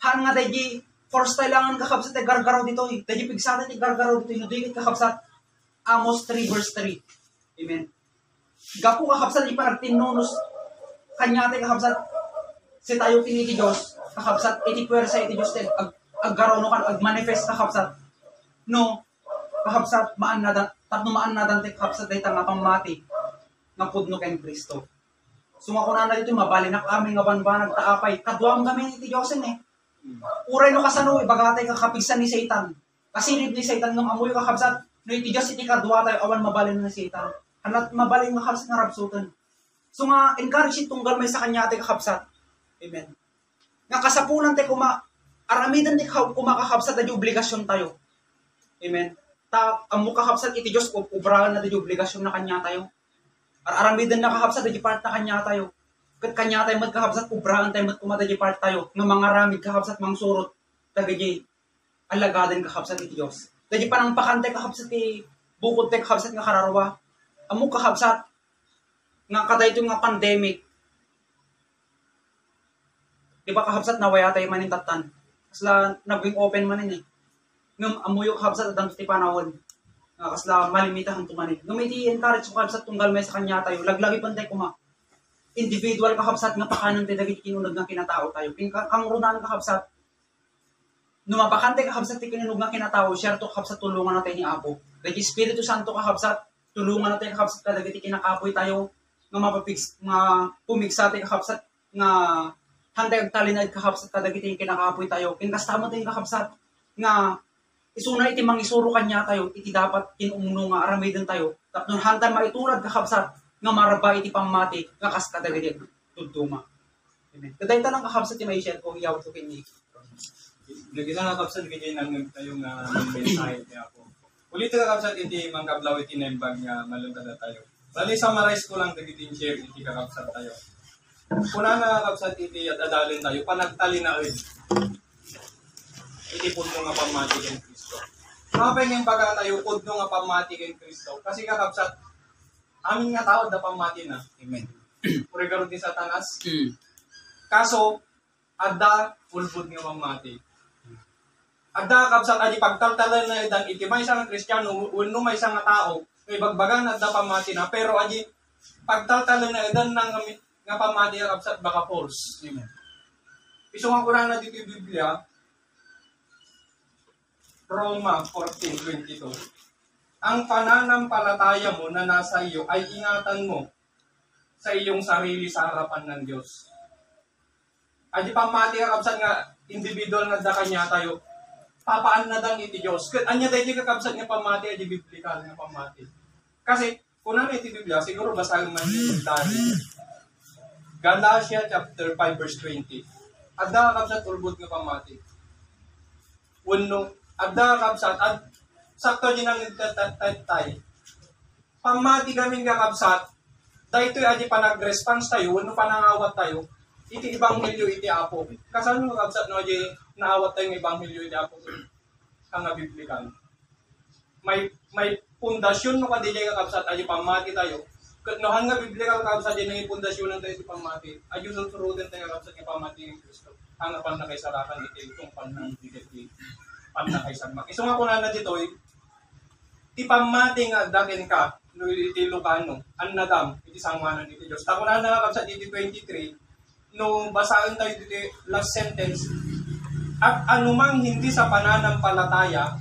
Han nga dahi first tayo langan kakapsat ay gargaraw dito. Dahi pigsatan ti gargaraw dito inudikit kakapsat Amos 3 verse 3. Amen. Gapo kakapsat di pa nagtinunos kanya tayo kakapsat si tayo piniti kakapsat iti puwersa iti Diyos tayo ag aggaraw no kan ag manifest kakapsat no kakapsat maan na tapno maan na dante kakapsat dahi nga pamati nga pudno kay Kristo. Sumako na dito mabalinak amin nga banbanag taapay kaduam kami iti Diyosen eh. Uray no kasano ibagatay ka kapigsan ni Satan. Kasilid ni Satan ng amoy kakabsat no iti Diyos iti kadwa tayo awan mabalin ni Satan. Hanat mabalin nga kapsat nga rabsutan. So nga encourage tunggal may sa kanya ati kakabsat. Amen. Nga kasapulan tayo kuma aramidan ti kumakakabsat na obligasyon tayo. Amen. Ta amo kakabsat iti Diyos ubrahan na di obligasyon na kanya tayo. Aramidan na kakabsat, di part na kanya tayo. Kat kanya tayo magkakabsat, ubrahan tayo magkumata di part tayo. Nga mga ramid kakabsat, mang surot. Tagay, alagadan kakabsat iti Diyos. Dadi panang pakante kakabsat ti bukod tayo kakabsat nga kararwa. Amo kakabsat, nga kada ito nga pandemic. Di ba kakabsat nawaya tayo manin tatan. Kasla naging open manin eh. Ngam amo yung kakabsat at ti panahon uh, kasla malimitahan tumanin. Nung may encourage ko kabsat tunggal may sa kanya tayo, laglagi pantay kuma. Individual kakabsat nga pakanan tayo dagit kinunag nga kinatao tayo. King kang runan kakabsat, numapakante kakabsat ti kinunag nga kinatao, share to kakabsat tulungan natin ni Apo. Dagit Espiritu Santo kakabsat, tulungan natin kakabsat ka dagit kinakapoy tayo, nga mapapigs, nga pumigsa tayo kakabsat, nga hantay ang talinad kakabsat ka dagit kinakapoy tayo. King kastamo tayo kakabsat, nga isuna iti mangisuro kanya tayo, iti dapat kinumuno nga aramidin tayo. Tapos hantan maitulad kakabsat, nga maraba iti pamati, nga kaskadagadi tuduma. Amen. Kaday tanang kakabsat ti may share ko, iyaw to kini. Lagi na nakapsan ganyan lang tayo nga mensahe niya ako. Ulit ka kapsat iti manggablaw iti nembag nga malungkad tayo. Bali summarize ko lang dagiti share iti kakapsat tayo. Kuna na kapsat iti at adalin tayo panagtali na rin. Iti puno nga pamati kay Kristo. Mapay ng baga tayo puno nga pamati kay Kristo. Kasi kakapsat amin nga tao da pamati na. Amen. Pure ti satanas. Mm. Kaso adda ulbud nga pamati. Adda kabsat adi pagtaltalan na idan iti may isang kristyano uno may isang tao may bagbagan adda pamati na pero adi pagtaltalan na idan nang nga pamati nga kabsat baka false. Amen. Iso nga kurang na dito Biblia Roma 14:22 Ang pananampalataya mo na nasa iyo ay ingatan mo sa iyong sarili sa harapan ng Diyos. Adi pamati ka kabsat nga individual nga da kanya tayo papaan na dang iti Diyos. Anya dahil ka kabsat nga pamati adi biblikal nga pamati. Kasi kung ano iti Biblia siguro basahin man yung dahil. Galatia chapter 5 verse 20. Adda kabsat ulbod nga pamati. Uno, adda kabsat ad sakto din ang tay. Pamati kaming kakabsat, dahito adi pa nag-response tayo, uno pa nangawat tayo, iti ibanghelyo iti apo. Kasano nga kabsat no adi naawat tayo ng ibanghelyo iti apo. Ang nga biblikal. May may pundasyon no kadi ka kabsat adi pamati tayo. Kat no hanga biblikal kabsat di nang pundasyon tayo iti pamati. Adi susurutin tayo kabsat nga pamati ng Kristo. Hanga pan na kay sarakan iti itong pan ng iti pan na kay sagmak. Iso nga kunan na dito eh, ti pamati nga daken ka no iti Lucano an nadam iti sangwanan iti Dios ta kunan na kabsat iti 23 no basahin tayo dito last sentence at anumang hindi sa pananampalataya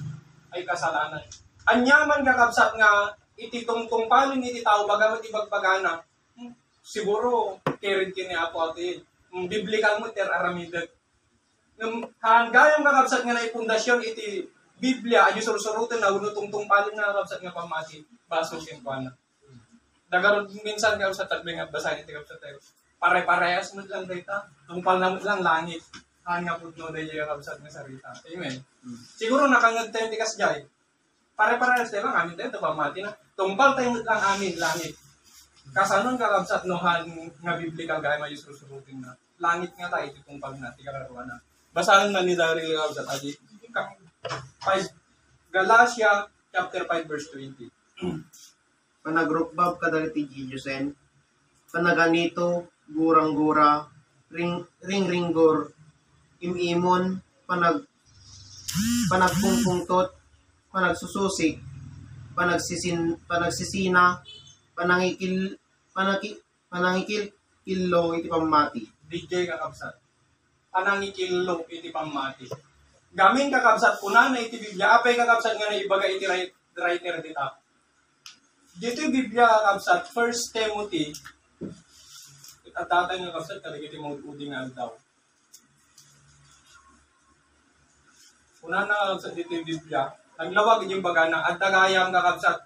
ay kasalanan anyaman kakabsat nga iti tungtong palin iti tao bagamat ibagbagana hmm, siguro kirid kini apo ati Hmm, biblikal mo ter aramidag nung hanggayang kakabsat nga na pundasyon iti Biblia, ayo surusurutin na uno tungtong palin na kapsat nga pamati, baso sinkwana. Dagaron minsan ka sa tagbi nga basahin iti kapsat tayo. Pare-parehas mo lang data, tungpal na mo lang langit. Han nga putno na yung kapsat nga sarita. Amen. Siguro nakangad tayo tikas jay. Pare-parehas tayo lang amin tayo, pamati na. Tungpal tayo lang amin, langit. Kasanon ka kapsat no han nga biblikal gaya mayo surusurutin na. Langit nga tayo, iti tungpal na, iti kararuan na. Basahin man ni Daryl kapsat, adi, 5 Galatia chapter 5 verse 20. panagrukbab kadagiti Gijusen, panaganito, gurang-gura, ring ring-ringgor, imimon, panag panagpungpungtot, panagsususik, panagsisin panagsisina, panangikil panaki, panangikil kilo iti pamati. DJ kakabsat. Panangikilong iti pamati. Gamin kakabsat kuna na iti Biblia. Apay kakabsat nga na ibaga iti write- writer dita. Dito yung Biblia kakabsat, 1 Timothy, at tatay nga kakabsat, kaligiti mo uding nga daw. Una na kakabsat dito yung Biblia, naglawag yung baga na at dagayang kakabsat,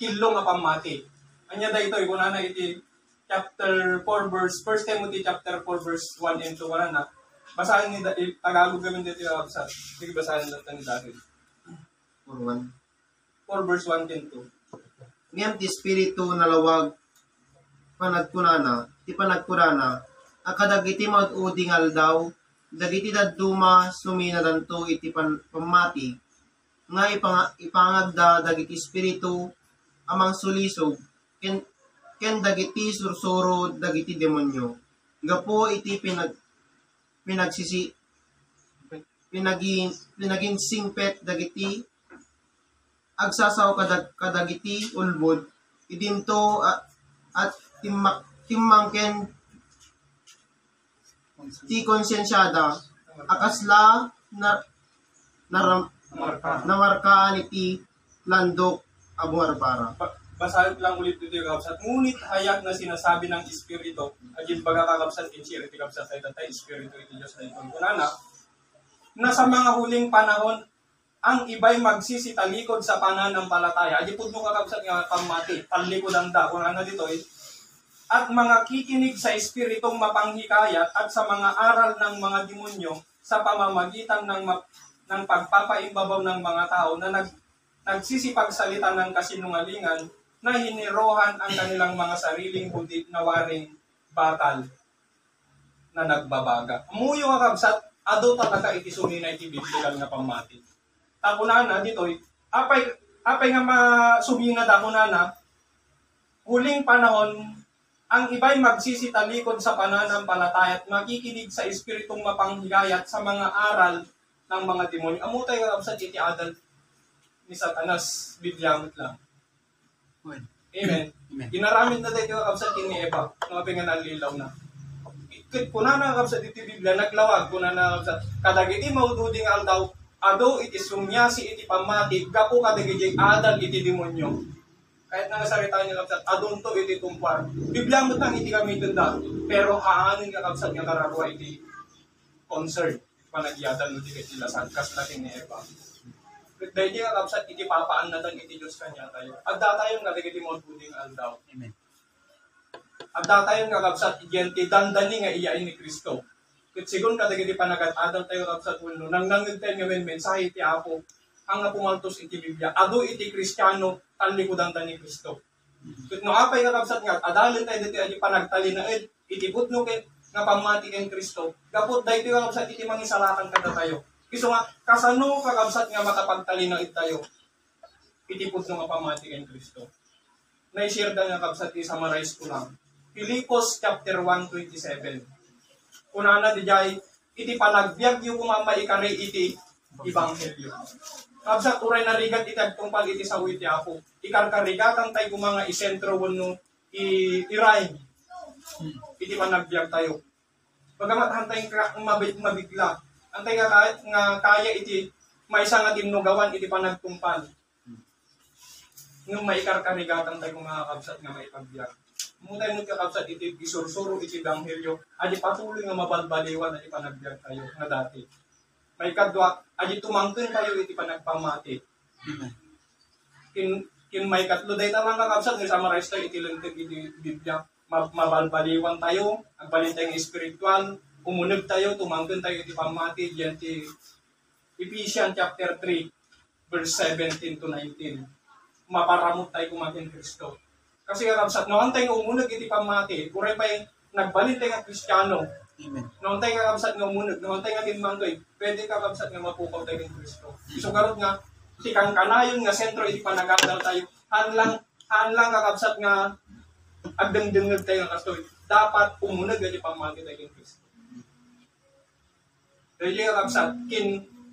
kilong nga pamati. Anya da ito, kuna na iti chapter 4 verse 1 Timothy chapter 4 verse 1 and 2 wala na. Basahin ni Tagalog kami dito yung absat. Sige basahin natin ni dahil. Urwan. 4 verse 1 and 2. Ngem ti espiritu nalawag panagkunana, ti panagkunana, akadagiti uding aldaw, dagiti daduma sumina danto iti pan, pamati, nga ipang, ipangagda dagiti espiritu amang sulisog, ken, ken dagiti sursuro dagiti demonyo. Gapo iti pinag, pinagsisi, pinagin, pinagin singpet dagiti agsasaw kadag kadagiti ulbod idinto at, at timmak timmangken ti konsensyada akasla na naram, namarkaan iti landok abuarbara Ba- Basahin ko lang ulit dito yung kapsat. Ngunit hayag na sinasabi ng Espiritu, agin baga kakapsat kinshir, iti kapsat ay tatay, Espiritu iti Diyos na itong kunana, na sa mga huling panahon, ang iba'y magsisitalikod sa pananampalataya. Adi po kakapsat nga pamati, talikod ang da, kung ano dito eh. At mga kikinig sa espiritong mapanghikayat at sa mga aral ng mga demonyo sa pamamagitan ng, ma- ng pagpapaimbabaw ng mga tao na nag nagsisipagsalita ng kasinungalingan na hinirohan ang kanilang mga sariling buti na waring batal na nagbabaga. Muyo nga kabsat, ado talaga iti sumina iti biblical nga pamati. Ako na na dito, apay, apay nga masumina dako na na, huling panahon, ang iba'y magsisitalikod sa pananampalataya at makikinig sa espiritong mapanghigayat sa mga aral ng mga demonyo. Amutay nga kabsat iti adal ni Satanas, bidyamot lang. Well, Amen. Amen. Ginaramit na tayo kabsat ni Eva, mga nga nalilaw na. Ikit kuna na kabsat iti Biblia, naglawag kuna na kabsat. Kadagiti maududi nga aldaw, ado iti sumyasi iti pamati, gapo kadagiti adal iti demonyo. Kahit nga nasarita niya kabsat, adon to iti tumpar. Biblia mo tang iti kami tanda, pero haanin ka kabsat nga kararwa iti concert. Panagyadan mo iti katilasan, kas natin ni Eva. Dahil di ka kapsat, iti papaan na iti Diyos kanya tayo. At datayon nga, dagiti mo buding aldaw. Amen. At datayon nga kapsat, igenti dandani nga iyain ni Kristo. Kat sigun ka dagiti panagat adal tayo kapsat uno, nang nangag tayo nga men mensahe iti Apo, ang nga pumaltos iti Biblia, ado iti Kristiyano, talikudan ta ni Kristo. Kat no apay nga kapsat nga, adalin tayo dito iti panagtali na ed, iti putno kay nga pamati kay Kristo. Gapot dahito nga kapsat iti mangisalakan kada tayo. Iso nga, kasano kakabsat nga makapagtalinaid tayo? Itipod nga pamati kay Kristo. Na-share ka nga kabsat i-summarize ko lang. Filipos chapter 1, 27. Kunana di jay, iti panagbiag yung kumama ikari iti ibanghelyo. Kabsat uray narigat iti agtungpal iti sa witi ako. Ikarkarigatan tayo kung mga isentro wano i irain. Iti panagbiag tayo. Bagamat hantay ka mabit mabigla, antay nga kaya, nga kaya iti maisa nga tinugawan iti panagtumpal. Ngum maikarkarigatan tayo kung mga kabsat nga maipagbiag. Mutay mo kakabsat iti isursuro iti banghelyo, adi patuloy nga mabalbaliwan iti panagbiag tayo nga dati. May kadwa, adi tumangkin tayo iti panagpamati. Kin, kin may katlo day tamang kakabsat nga summarize tayo iti lenteg iti Biblia. Ma- mabalbaliwan tayo, ang balintay nga spiritual, umunag tayo, tumangkin tayo iti pamati, diyan ti Ephesians chapter 3, verse 17 to 19. Maparamot tayo kumatin Kristo. Kasi kakabsat, noon tayo umunag iti pamati, kuray pa yung nagbalin tayo nga Kristiyano, Amen. noon tayo kakabsat nga umunag, noon tayo nga tinmanggoy, pwede kakabsat nga mapukaw tayo ng Kristo. So karot nga, iti kang kanayon nga sentro iti panagadal tayo, hanlang, hanlang kakabsat nga agdengdengag tayo nga kastoy. Dapat umunag iti pamati tayo ng Kristo. Dahil yung kakabsat, kin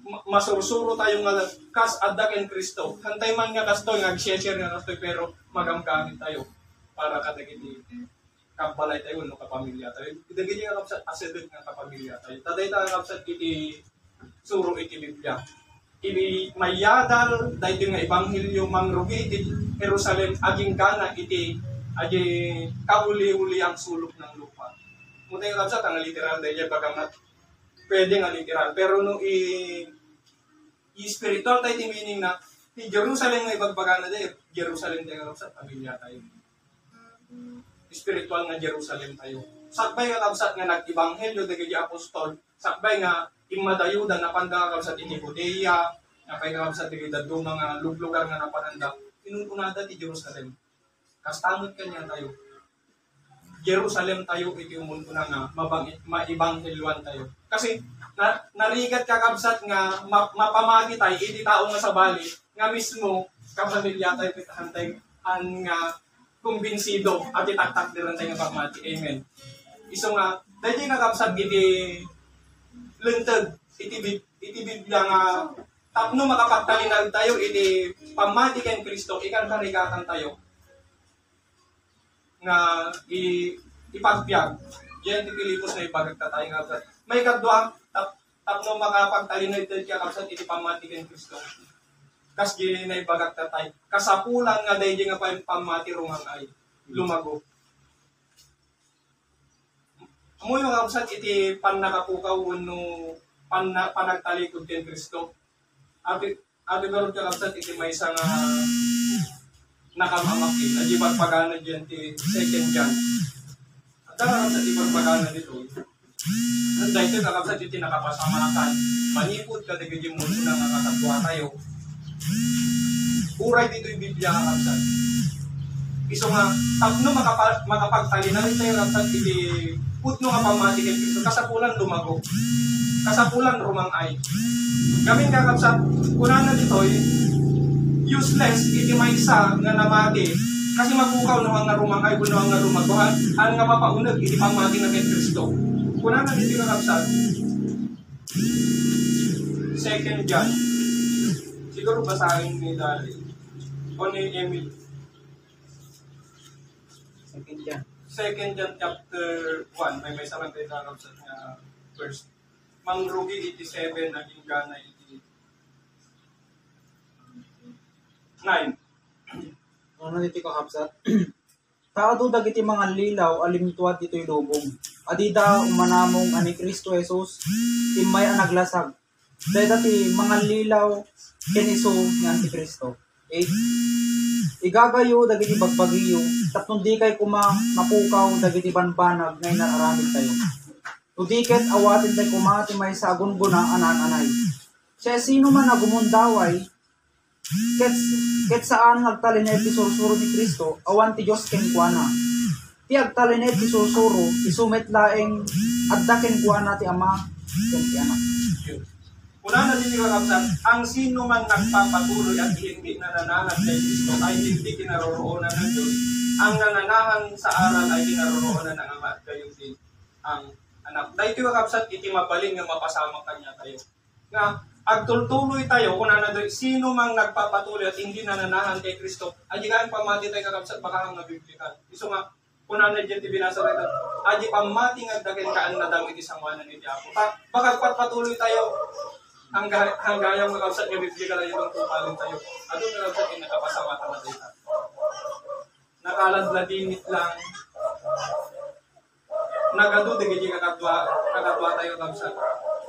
ma- masursuro tayo nga kas adda ken Kristo. Hantay man nga kastoy, nga share nga kastoy, pero magamgamit tayo para kadagiti kabalay tayo no kapamilya tayo. Dagiti nga kapsat asedeg nga kapamilya tayo. Taday tayo kapsat iti suro iti Biblia. Iti mayadal dahil nga ebanghelyo mangrugi iti Jerusalem aging kana iti adi kauli-uli ang sulok ng lupa. Muna yung kapsat ang literal dahil bagamat pwede nga literal. Pero no i, i spiritual tayo iti meaning na ti Jerusalem nga ibagbaga na dahil Jerusalem tayo kapsat pamilya tayo spiritual nga Jerusalem tayo. Sakbay nga kabsat nga nag-ibanghelyo dagiti apostol, sakbay nga imadayudan na panda kabsat iti Judea, napay nga kabsat dagiti dadto mga luglugar nga napananda, inununada ti Jerusalem. Kastamot kanya tayo. Jerusalem tayo iti umunto na nga mabang maibanghelyoan tayo. Kasi na, narigat ka kabsat nga ma, mapamagi tayo iti tao nga sa bali nga mismo kapamilya tayo pitahantay an nga kumbinsido at itaktak din tayo nga pagmati. Amen. Iso nga, dahil nga kapsat iti lentag, iti, iti Biblia nga tapno makapagtalinag tayo iti pamati ken Kristo ikan karigatan tayo nga i ipagbiag diyan ti Pilipos na ipagagta tayo nga kapsat. May kadwa tap, tapno makapagtalinag tayo kaya kapsat iti pamati ken Kristo kas di na ibagagta tayo. Kasapulan nga dahil nga pa pamati rungang ay lumago. Amo yung kapsat iti pan nakapukaw no pan na, panagtalikod ken Kristo. Ati ati meron ka kapsat iti may uh, nakamamakin. Adi pagpagana dyan ti second John. At dara kapsat iti pagpagana dito. At dahil ito kakapsat iti nakapasamakan. Manipod ka digiti mo na nga kakatwa tayo Uray dito yung Biblia kakabsat. Iso nga, tapno makapa, makapagtalina rin tayo kapsat iti putno nga pamati kay Kristo. Kasapulan lumago. Kasapulan rumangay. Gamin kakabsat, kuna na dito useless iti may isa nga namati kasi mapukaw na mga rumangay kuno nga lumagohan ang nga mapaunag iti pamati na kay Kristo. Kuna na dito kakabsat, Second John. Siguro basahin ni Dali. O ni Emil. Second yan. Second John chapter 1. May may sarang tayo kakabsat nga verse. Mangrugi 87, naging gana 9. Ano dito ka kapsat? Kaado dagiti mga lilaw alimtuad dito'y lubong. Adida umanamong ani Kristo Jesus imay ang naglasag. Dahil dati mga lilaw kiniso ni Antikristo. 8. Igagayo dagiti bagbagiyo tapno di kay kuma mapukaw dagiti banbanag ngay nararamid tayo. Tudiket awatin tayo kumati may sagun guna anan-anay. Siya sino man na gumundaway ket ket saan nagtali na iti sursuro ni Kristo awan ti Dios ken ti agtali na sursuro isumet laeng adda ken kuana ti ama ken ti anak Una na din kakabsat, ang sino man nagpapatuloy at hindi nananahan kay Kristo ay hindi kinaroroonan ng Diyos. Ang nananahan sa aral ay kinaroroonan ng Ama gayon din ang anak. Dahil ito kakabsat, iti mabalin nga mapasama kanya tayo. Nga, agtultuloy tayo kung doon, sino mang nagpapatuloy at hindi nananahan kay Kristo, ay gaan pamati tayo kakabsat, baka ang nabiblikan. Iso nga, kung ano dyan ti binasa rin, aji pamati nga dagan kaan na dami ti sangwanan ni Diapo. Pa, baka patuloy tayo, hangga hanggayang makabsat nga biblikan na itong tupalin tayo. Adun nga kakabsat, yung nakapasamata na tayo. Nakaladladinit lang, nagado de gidi kakadwa kakadwa tayo kabsa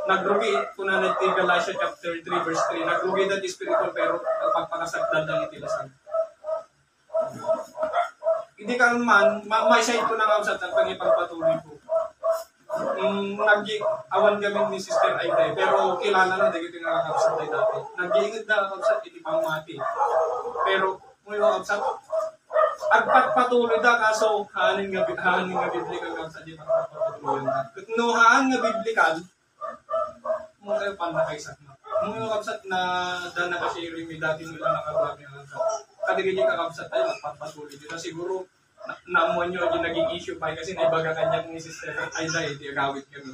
nagrugi kung na nagti Galatia chapter 3 verse 3 nagrugi dati spiritual pero pagpakasagdan lang itilasan hindi ka man ma may side ko na kabsa at pangipagpatuloy ko. Um, nagi awan kami ni Sister Aida pero kilala na dagiti nga kabsa tayo dati. Nag-iingit na kabsa iti pangmati pero ngayon kabsa agpatpatuloy da kaso hanin nga hanin nga biblikal kang sa di pagpatuloy da. No haan nga biblikal mo kayo pan na yung kapsat na dan na kasi rimi dati nila nakagawa niya lang sa. Kadigin niya kakapsat tayo magpapatuloy dito siguro na naamuan nyo yung naging issue pa kasi naibaga kanya ni Sister ay dahil di agawit kami.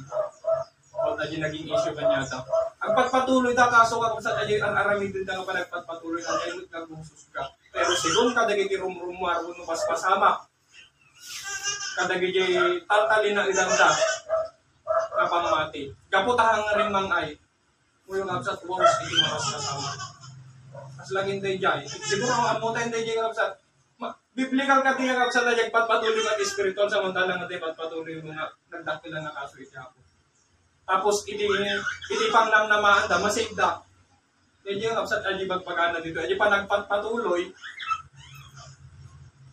O na yung naging issue kanya ta. Ang pagpatuloy da kaso kakapsat ay ang aramid din ka pa nagpapatuloy ang kayo nagbusus ka. Pero sigun kadagiti rumrumar uno pas pasama. Kadagiti taltali na idanda kapamati. Kaputahan nga rin mang ay. Mo yung kapsat wars hindi maras kasama. As laging day jay. Siguro ang amutan day jay kapsat. Ma- Biblical ka tiya kapsat na pagpatuloy at spiritual samantalang nga tayo pagpatuloy yung mga nagdakila na kaso iti. Tapos iti iti pangnamnamaan da masigda. Hindi yung kapsat ay bagpagana dito. Ay pa nagpatuloy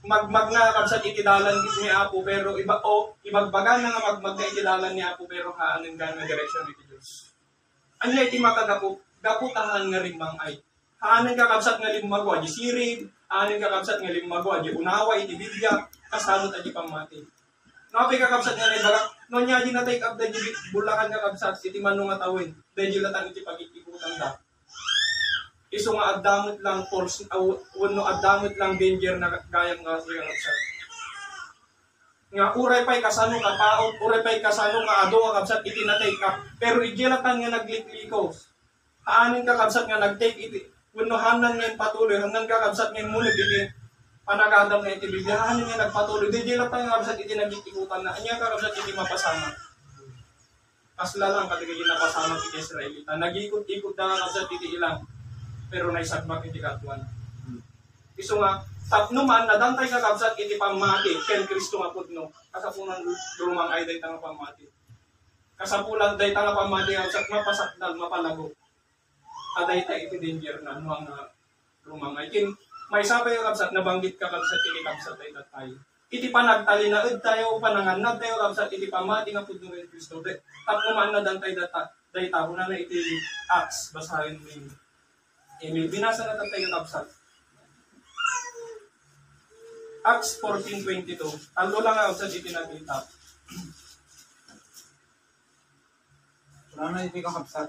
magmag na kapsat itidalan ni Apo pero iba o ibagbaga na nga magmag na itidalan ni Apo pero haanan ka nga direksyon ni Diyos. Ano iti makagapo gaputahan nga rin mang ay. Haanan ka kapsat nga limagwa di sirib, haanan ka kapsat nga limagwa di unawa iti bibya, kasalot ati pamati. Napi ka kapsat nga rin baga, no nya di na take up da di bulakan ka kapsat iti manong atawin, dahil latan iti pagkikikutan da iso nga adamot lang force uh, uno adamot lang danger na gayang nga siya kapsat nga uray pay kasano ka paot uray pay kasano nga ado nga kapsat itinatay ka. Pero igilatan nga naglikliko. Haanin ka kapsat nga nagtake iti uno hanan nga patuloy hanggang ka kapsat nga mulig iti panagadam nga iti biblia. Haanin nga nagpatuloy di gilatan nga kapsat iti nagikikutan na anya ka kapsat iti mapasama. Kasla lang katigay napasama iti Israelita. Nagikot-ikot na nga kapsat iti ilang pero naisagmak iti katuan. Iso nga, tapno man, nadantay ka kabsat iti pamati, ken Kristo nga pudno, kasapunan lumang ay day tanga pamati. Kasapulan day tanga pamati, kabsat mapasakdal, mapalago. Aday tay iti danger na, nuang nga lumang ay. Kin, may sabay ka kabsat, nabanggit ka kabsat iti kabsat ay tatay. Iti panagtali na ed tayo, pananganad tayo kabsat iti pamati nga pudno ken Kristo. Tapno man nadantay data, day tao na na iti acts, basahin mo Emil, binasa na tayo kapsat. Acts 14.22. Talo lang ako sa dito nakita. Wala na iti kakapsat.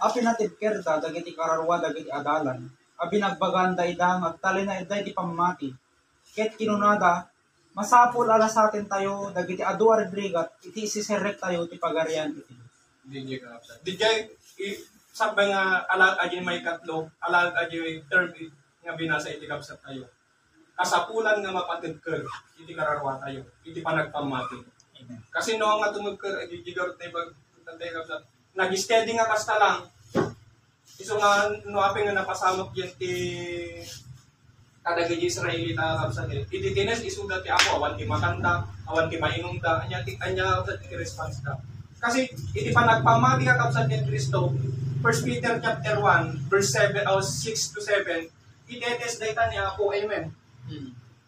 Api natin kerda, dagiti kararwa, dagiti adalan. Abi nagbaganda idang at tali na iday ti pamati. Ket kinunada, masapul ala sa atin tayo, dagiti aduar brigat, iti isiserek tayo ti pagarian iti. DJ ka kapsat. DJ, i- sabi nga alag aji may katlo, alag aji may third nga binasa iti kapsat tayo. Kasapulan nga mapatid ker, iti kararwa tayo, iti panagpamati. Kasi no nga tumag ker, iti jigarot na ibag, tatay kapsat. Nag-steady nga kasta lang, Iso nga, no ape nga napasamok yan ti kadagay Israeli ta kapsat eh. Iti tines isuda ti ako, awan ti makanda, awan ti mainom da, anya ti anya kapsat ti response da. Kasi iti pa nagpamati ka kapsat ni Kristo, 1 Peter chapter 1, verse 7, o 6 to 7, itetes dayta ni ako, amen.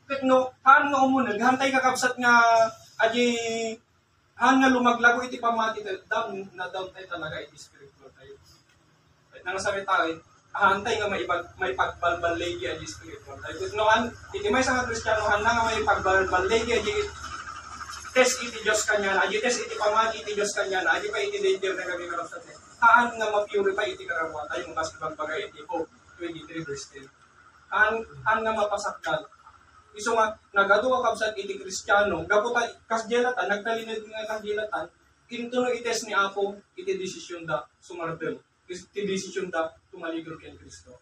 Kat no, haan nga umunag, hantay ka kapsat nga, aji, haan nga lumaglago iti pamati, down, na down tayo talaga iti spiritual tayo. At nang sabi tayo, ahantay nga may, may pagbalbalegi aji spiritual tayo. Kat no, an, iti may sa kristyano, han nga may pagbalbalegi aji test iti Diyos kanya na, aji test iti pamati iti Diyos kanya na, aji pa iti danger na kami karap sa test. Haan nga ma-purify iti karawat tayo, mga ibang bagay iti Hope 23 verse 10. Haan, haan nga mapasakdal. Iso nga, nagado ka kabsat iti kristyano, gaputa, kasjelatan, nagtalinod nga kasjelatan, kintuno ites ni Apo, iti desisyon da, sumardel. Iti desisyon da, tumaligod kay Kristo.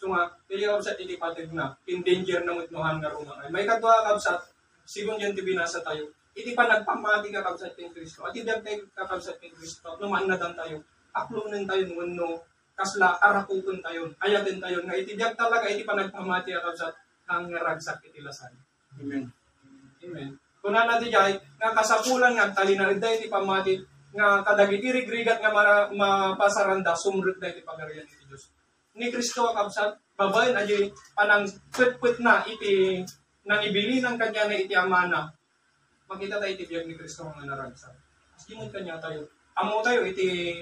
So nga, dili kabsat iti patid na, in danger na mutnuhan nga rumangay. May kadwa kabsat, sigon yan ti binasa tayo, iti pa nagpamati ka kabsat kay Kristo, at idam tayo kakabsat kay Kristo, numaan na dan tayo, aklunan tayo no, kasla arakupon tayo, ayatin tayo, nga iti diag talaga, iti pa nagpamati ka kabsat, ang ragsak iti lasan. Amen. Amen. Kuna na di jay, nga kasapulan nga talinarid iti pamati, nga kadagiti rigrigat nga mara, mapasaranda, sumrut da iti pagarian iti Diyos. Ni Kristo kabsat, babayan aji panang put-put na iti nang ibili ng kanya na iti amana. Makita tayo iti biyag ni Kristo nga naragsak. As mo kanya tayo. Amo tayo iti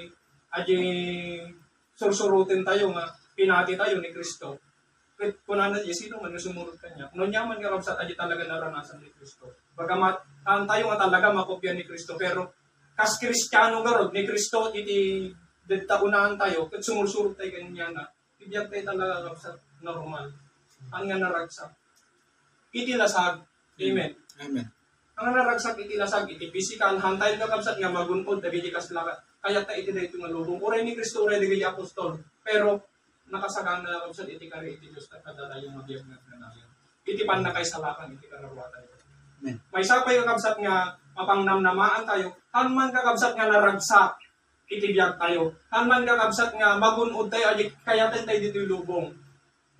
aji sursurutin tayo nga pinati tayo ni Kristo. Kahit kunan na sino man sumurot kanya. No nyaman nga kabsat aji talaga naranasan ni Kristo. Bagamat ang tayo nga talaga makopya ni Kristo pero kas Kristiyano garod ni Kristo iti dedta unahan tayo kat sumursurot tayo kanya na ibiyag tayo talaga kabsat normal. Ang nga naragsak. Iti lasag. Amen. Amen. Ang naragsak iti lasag iti physical hantay ka kabsat nga magunod dagiti kaslaka. Kaya ta iti dayto nga lubong. Uray ni Kristo uray dagiti apostol. Pero nakasagang na kabsat iti kari iti Dios ta kadala yung mabiyag nga nanayon. Iti pan na kay salakan iti kararuatan. Amen. May sapay ka kabsat nga mapangnamnamaan tayo. Hanman ka kabsat nga naragsak iti biyag tayo. Hanman ka kabsat nga magunod tayo adik kaya tayo dito lubong.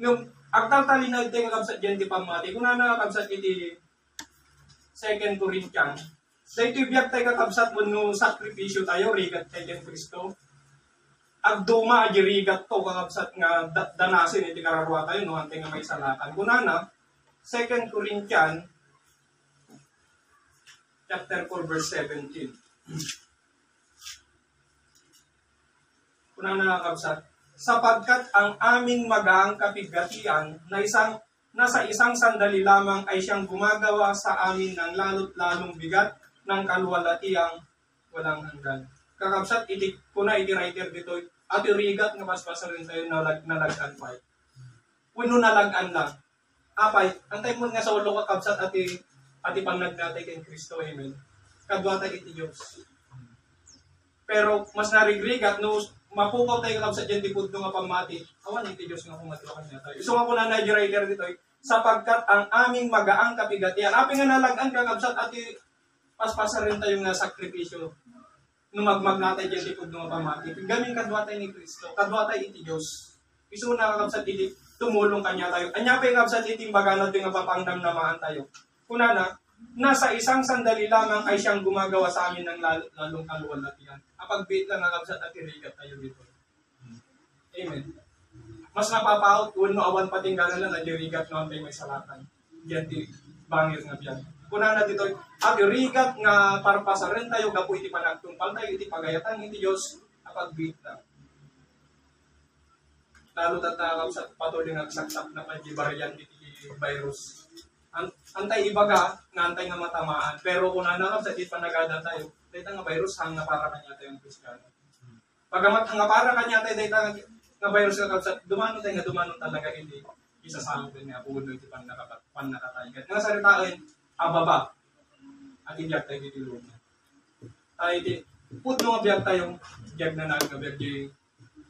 Yung agtaltali na iti kakabsat dyan di pamati. Kung na nakakabsat iti 2 Corinthians, dahito ibiyag tayo kakabsat mo no sakripisyo tayo, rigat tayo kay Kristo. Agduma, adi rigat to, kakabsat nga da- danasin iti kararwa tayo, no, hantay nga may salakan. Kung na 2 Corinthians, chapter 4, verse 17. Kung na nakakabsat, sapagkat ang aming magaang kapigatian na isang nasa isang sandali lamang ay siyang gumagawa sa amin ng lalo't lalong bigat ng kalwalatiang walang hanggan. Kakabsat, iti ko na iti writer dito, at rigat nga paspasa rin tayo nalag, nalagan pa. Puno nalagan lang. Apay, antay mo nga sa ulo kakabsat ati ati pang nagnatay kay Kristo, amen. Kadwata iti Diyos. Pero mas narigrigat no mapukaw tayo kakabsat dyan di pudno nga pamati. Awan iti Diyos nga kumatuakan niya tayo. Gusto nga po na na-writer dito eh, sapagkat ang aming magaang kapigatian. Api nga nalagan kakabsat ati paspasa rin tayo nga sakripisyo. Numagmag natin dyan di pudno nga pamati. Gamin kadwatay ni Kristo. Kadwatay iti Diyos. Gusto na kakabsat iti tumulong kanya tayo. Anya pa yung kakabsat iti baganod yung papangdam namaan tayo. Kuna na, nasa isang sandali lamang ay siyang gumagawa sa amin ng lalo, lalong kaluwalhatian. Apag-bait lang ang kabsat at irigat tayo dito. Amen. Mas napapaot, kung no awan patinggalan lang, nadirigat no tayo may salatan. Diyan ti bangir nga biyan. Kuna na dito, at irigat nga parpasa rin tayo, gapu iti panagtumpal tayo, iti pagayatan, iti Diyos, apag-bait lang. lalo tatakap sa patuloy nga saksak na pagibarian iti virus. An antay ibaga, nga antay nga matamaan. Pero kung nanakap sa di panagada tayo, dahil nga virus hang nga para kanya tayo yung Kristiyano. Pagamat nga para kanya tayo, dahil nga virus nga kapsat, dumano tayo nga dumano talaga hindi isa sa amin nga puno iti pan nakatayo. Nga saritain, ababa. At hindi tayo dito luma. Tayo di, put nga biyag tayong biyag na nagkabiyag di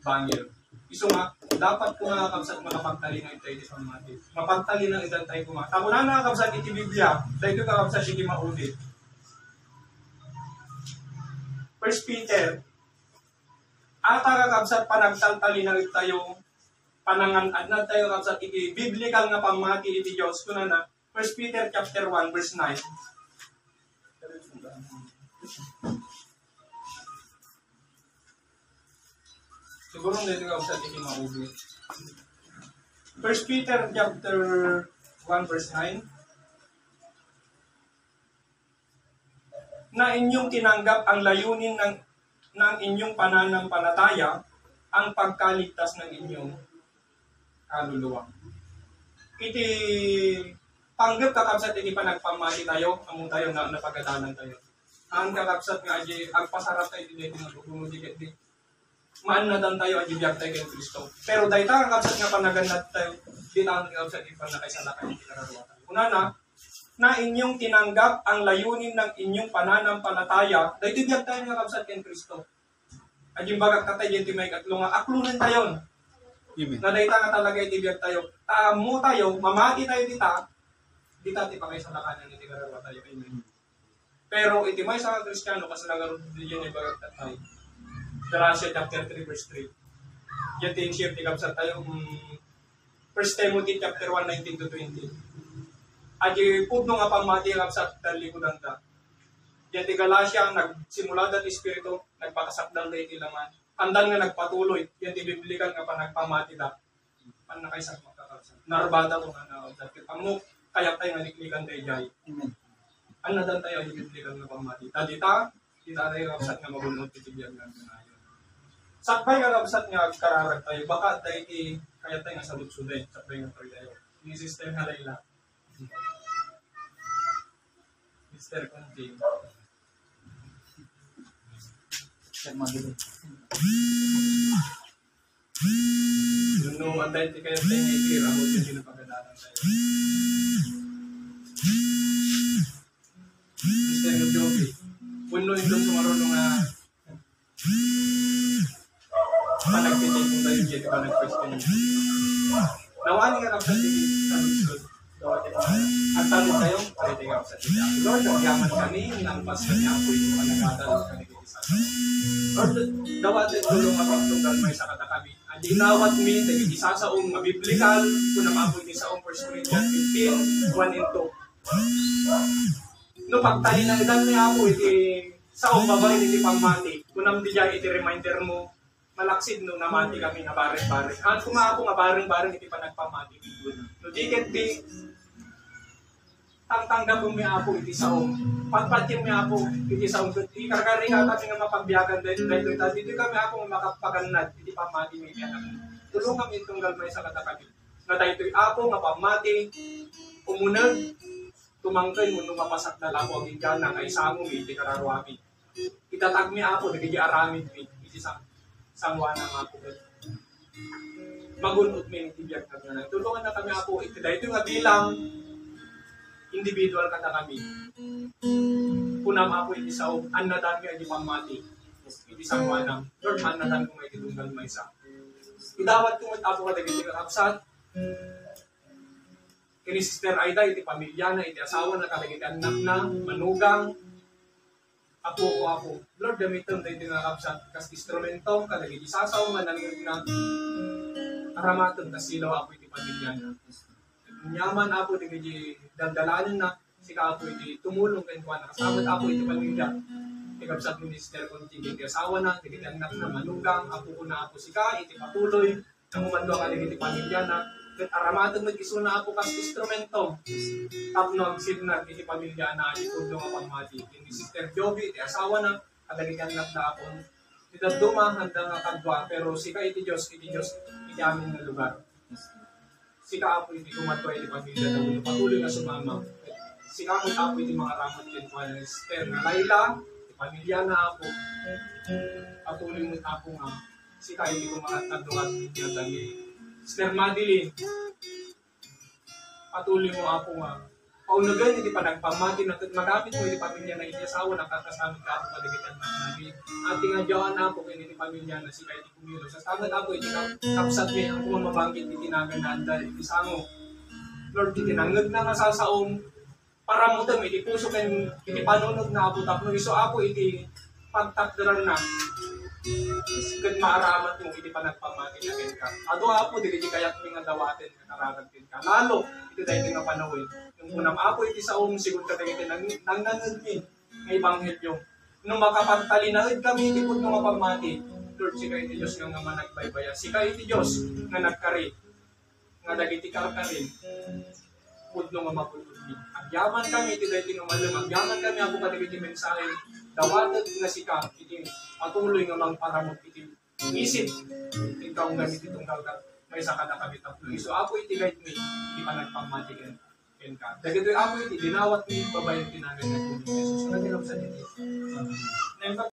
bangil. Iso nga, dapat ko nga kapsat makapagtali ng itayo sa mga tit. Mapagtali ng itan tayo kuma. Tako na nakakapsat iti Biblia, dahil ko kakapsat hindi maulit. First Peter, ata kakapsat panagtaltali ng itayo panangan na tayo kapsat iti biblical nga pamati iti Diyos kuna na First Peter chapter 1 verse 9. Siguro hindi ito kapsat iti maulit. First Peter chapter 1 verse 9. Na inyong tinanggap ang layunin ng ng inyong pananampalataya ang pagkaligtas ng inyong kaluluwa. Iti panggap kakabsat iti panagpamati tayo, among tayo na napagadalan tayo. Ang kakabsat nga aji ang pasarap tayo dili iti nagugungod di di maan na dan tayo aji biyag tayo kay Kristo. Pero dahil ta kakabsat nga panaganat tayo, iti panakaisalakan iti kararuwa tayo. Una na, na inyong tinanggap ang layunin ng inyong pananampalataya, dahil biyag tayo nga kakabsat kay Kristo. Aji bagak katay iti may katlo nga aklunan tayo. Amen. na dayta nga talaga itibiyag tayo. Tamo tayo, mamati tayo dita, dita ti pa kayo sa lakanan iti garawa tayo. Amen. Pero iti may sa Kristiyano kasi nagaroon din yan ibagat tayo. Galatia chapter 3 verse 3. Yan din share ti kapsat tayo um, 1 Timothy chapter 1 19 to 20. Adi pudno nga pamati ang kapsat talikudan ta. Yan ti Galatia nagsimula dat espiritu nagpakasakdal da iti laman andan nga nagpatuloy, yan ti biblikan nga panagpamati da. Pan na kaysa makakabsa. Narbada ko nga na dati. Amo kaya tayo nga liklikan tayo jay. Amen. Ano dan tayo ang biblikan nga pamati. Tadi ta, di ta tayo kapsat nga mabunod ti tibiyag nga. Sakbay nga kapsat nga kararag tayo, baka tayo ti kaya tayo nga salut-suday. Sakbay nga tayo. Ni system nga layla. Mr. Conti. Sir Magilo. Yun no, ang dahil ti kaya tayo nga i-clear ako yung pinapagadalan tayo. Mr. Joby, puno yung doon sumarunong nga panagtitin kung tayo dyan, iba nag-question yun. Nawani nga kapsa ti sa lusod. At tanong tayo, pwede ka sa ti Lord, nagyaman kami, nampas kami ako ito managadalan kami sa Lord, dawat at tulong nga pagtunggal may sa kata kami. At inawat mi, dahil isa sa um mabiblikal, kung namaboy ni sa um 1 Corinthians 15, 1 and 2. No, pagtali na idan niya ako, iti sa um babae, iti pamati. Kung di dyan, iti reminder mo, malaksid no namati kami na baring-baring. At kung ako nga baring-baring, iti pa nagpamati. No, di ket di, tangtanggap mo mi ako iti sa um. Pagpatim mi ako iti sa um. Iti karkari ka kami nga mapagbiyagan dahil dahil dahil dito kami ako nga makapaganad iti pamati mi anak. Tulungan mi itong galmay sa kata kami. Nga dahil ako nga pamati umunag tumangkay mo nung mapasak na lako ang ingana nga isamo mi iti kararwami. Itatag mi ako nagigi aramid mi iti sa sangwa na nga ako. Magunot mi iti biyag na Tulungan na kami ako iti dahil ito nga bilang individual kata kami. Kunam ako iti sa an nadan mi iti pamati. Iti sangwa na. Lord, an nadan ko nga iti tunggal may isa. Idawat ko ako ka dagiti kakapsat. Kini Sister Aida, iti pamilya na, iti asawa na, kalagiti anak na, manugang, apo ko ako. Lord, gamitin tayo iti kakapsat. Kas instrumento, kalagiti sasaw, manangin na, aramatan, kas silaw ako iti pamilya na. Nyaman ako, iti daldalanan na, sika ako iti tumulong kayo na kasama ako iti pamilya. Ikabsat ni Sister Conti, iti asawa na, iti anak na manugang, apo ko na ako sika, iti patuloy, namumando ka iti pamilya na, ket aramatan mag-iso na ako kas instrumento. Tapnog signal iti pamilya na iti tudlo nga pamati. Ini Sister Joby, iti asawa na, kadagiti anak na ako, Iti daduma handa nga kadwa pero sika iti Dios iti Dios iti amin nga lugar. Sika apo iti kumadwa iti pamilya na ulo patuloy nga sumama. Sika apo iti mga ramot ken kuan nga Esther nga Laila iti pamilya na apo. Patuloy mo apo nga sika iti kumakadwa iti dali. Esther Madeline patuloy mo apo nga paunagan iti panagpamati na magamit mo iti pamilya na iti asawa na kakasamit ka ako padagitan na namin. Ati nga diyan na ako kini iti pamilya na sila iti kumilo. Sa tagat ako iti kap- kapsat mi ang kuma mabangkit iti nagananda iti sango. Lord, iti nangag na nga sasaom para mo iti puso ken iti panunod na abot ako iso ako iti pagtakdaran na ken maaramat mo iti panagpamati na ken ka. Ado apo dili di kayak mi nga dawaten nga karagag ken ka. Lalo iti dahil nga panawin. Yung unang apo iti saom sigun ka iti nang nanganod mi nga ebanghelyo. Nung makapagtalinahid kami iti pud nga mapamati. Lord, sika iti Diyos nga nga managbaybaya. Sika iti Diyos nga nagkari. Nga dagiti karkari. Pudno nga mapulungi. Agyaman kami iti dahil nga malum. Agyaman kami ako kadagiti mensahe. Dawatag nga sika iti patuloy nga mangparamot iti isip. Ikaw nga iti tunggal ka. May saka na kami taplo. So ako iti guide me. Iti panagpamati ken ken ka. Dagiti ako iti dinawat ni babayan tinagan na tulong Jesus. Nagilap sa dito.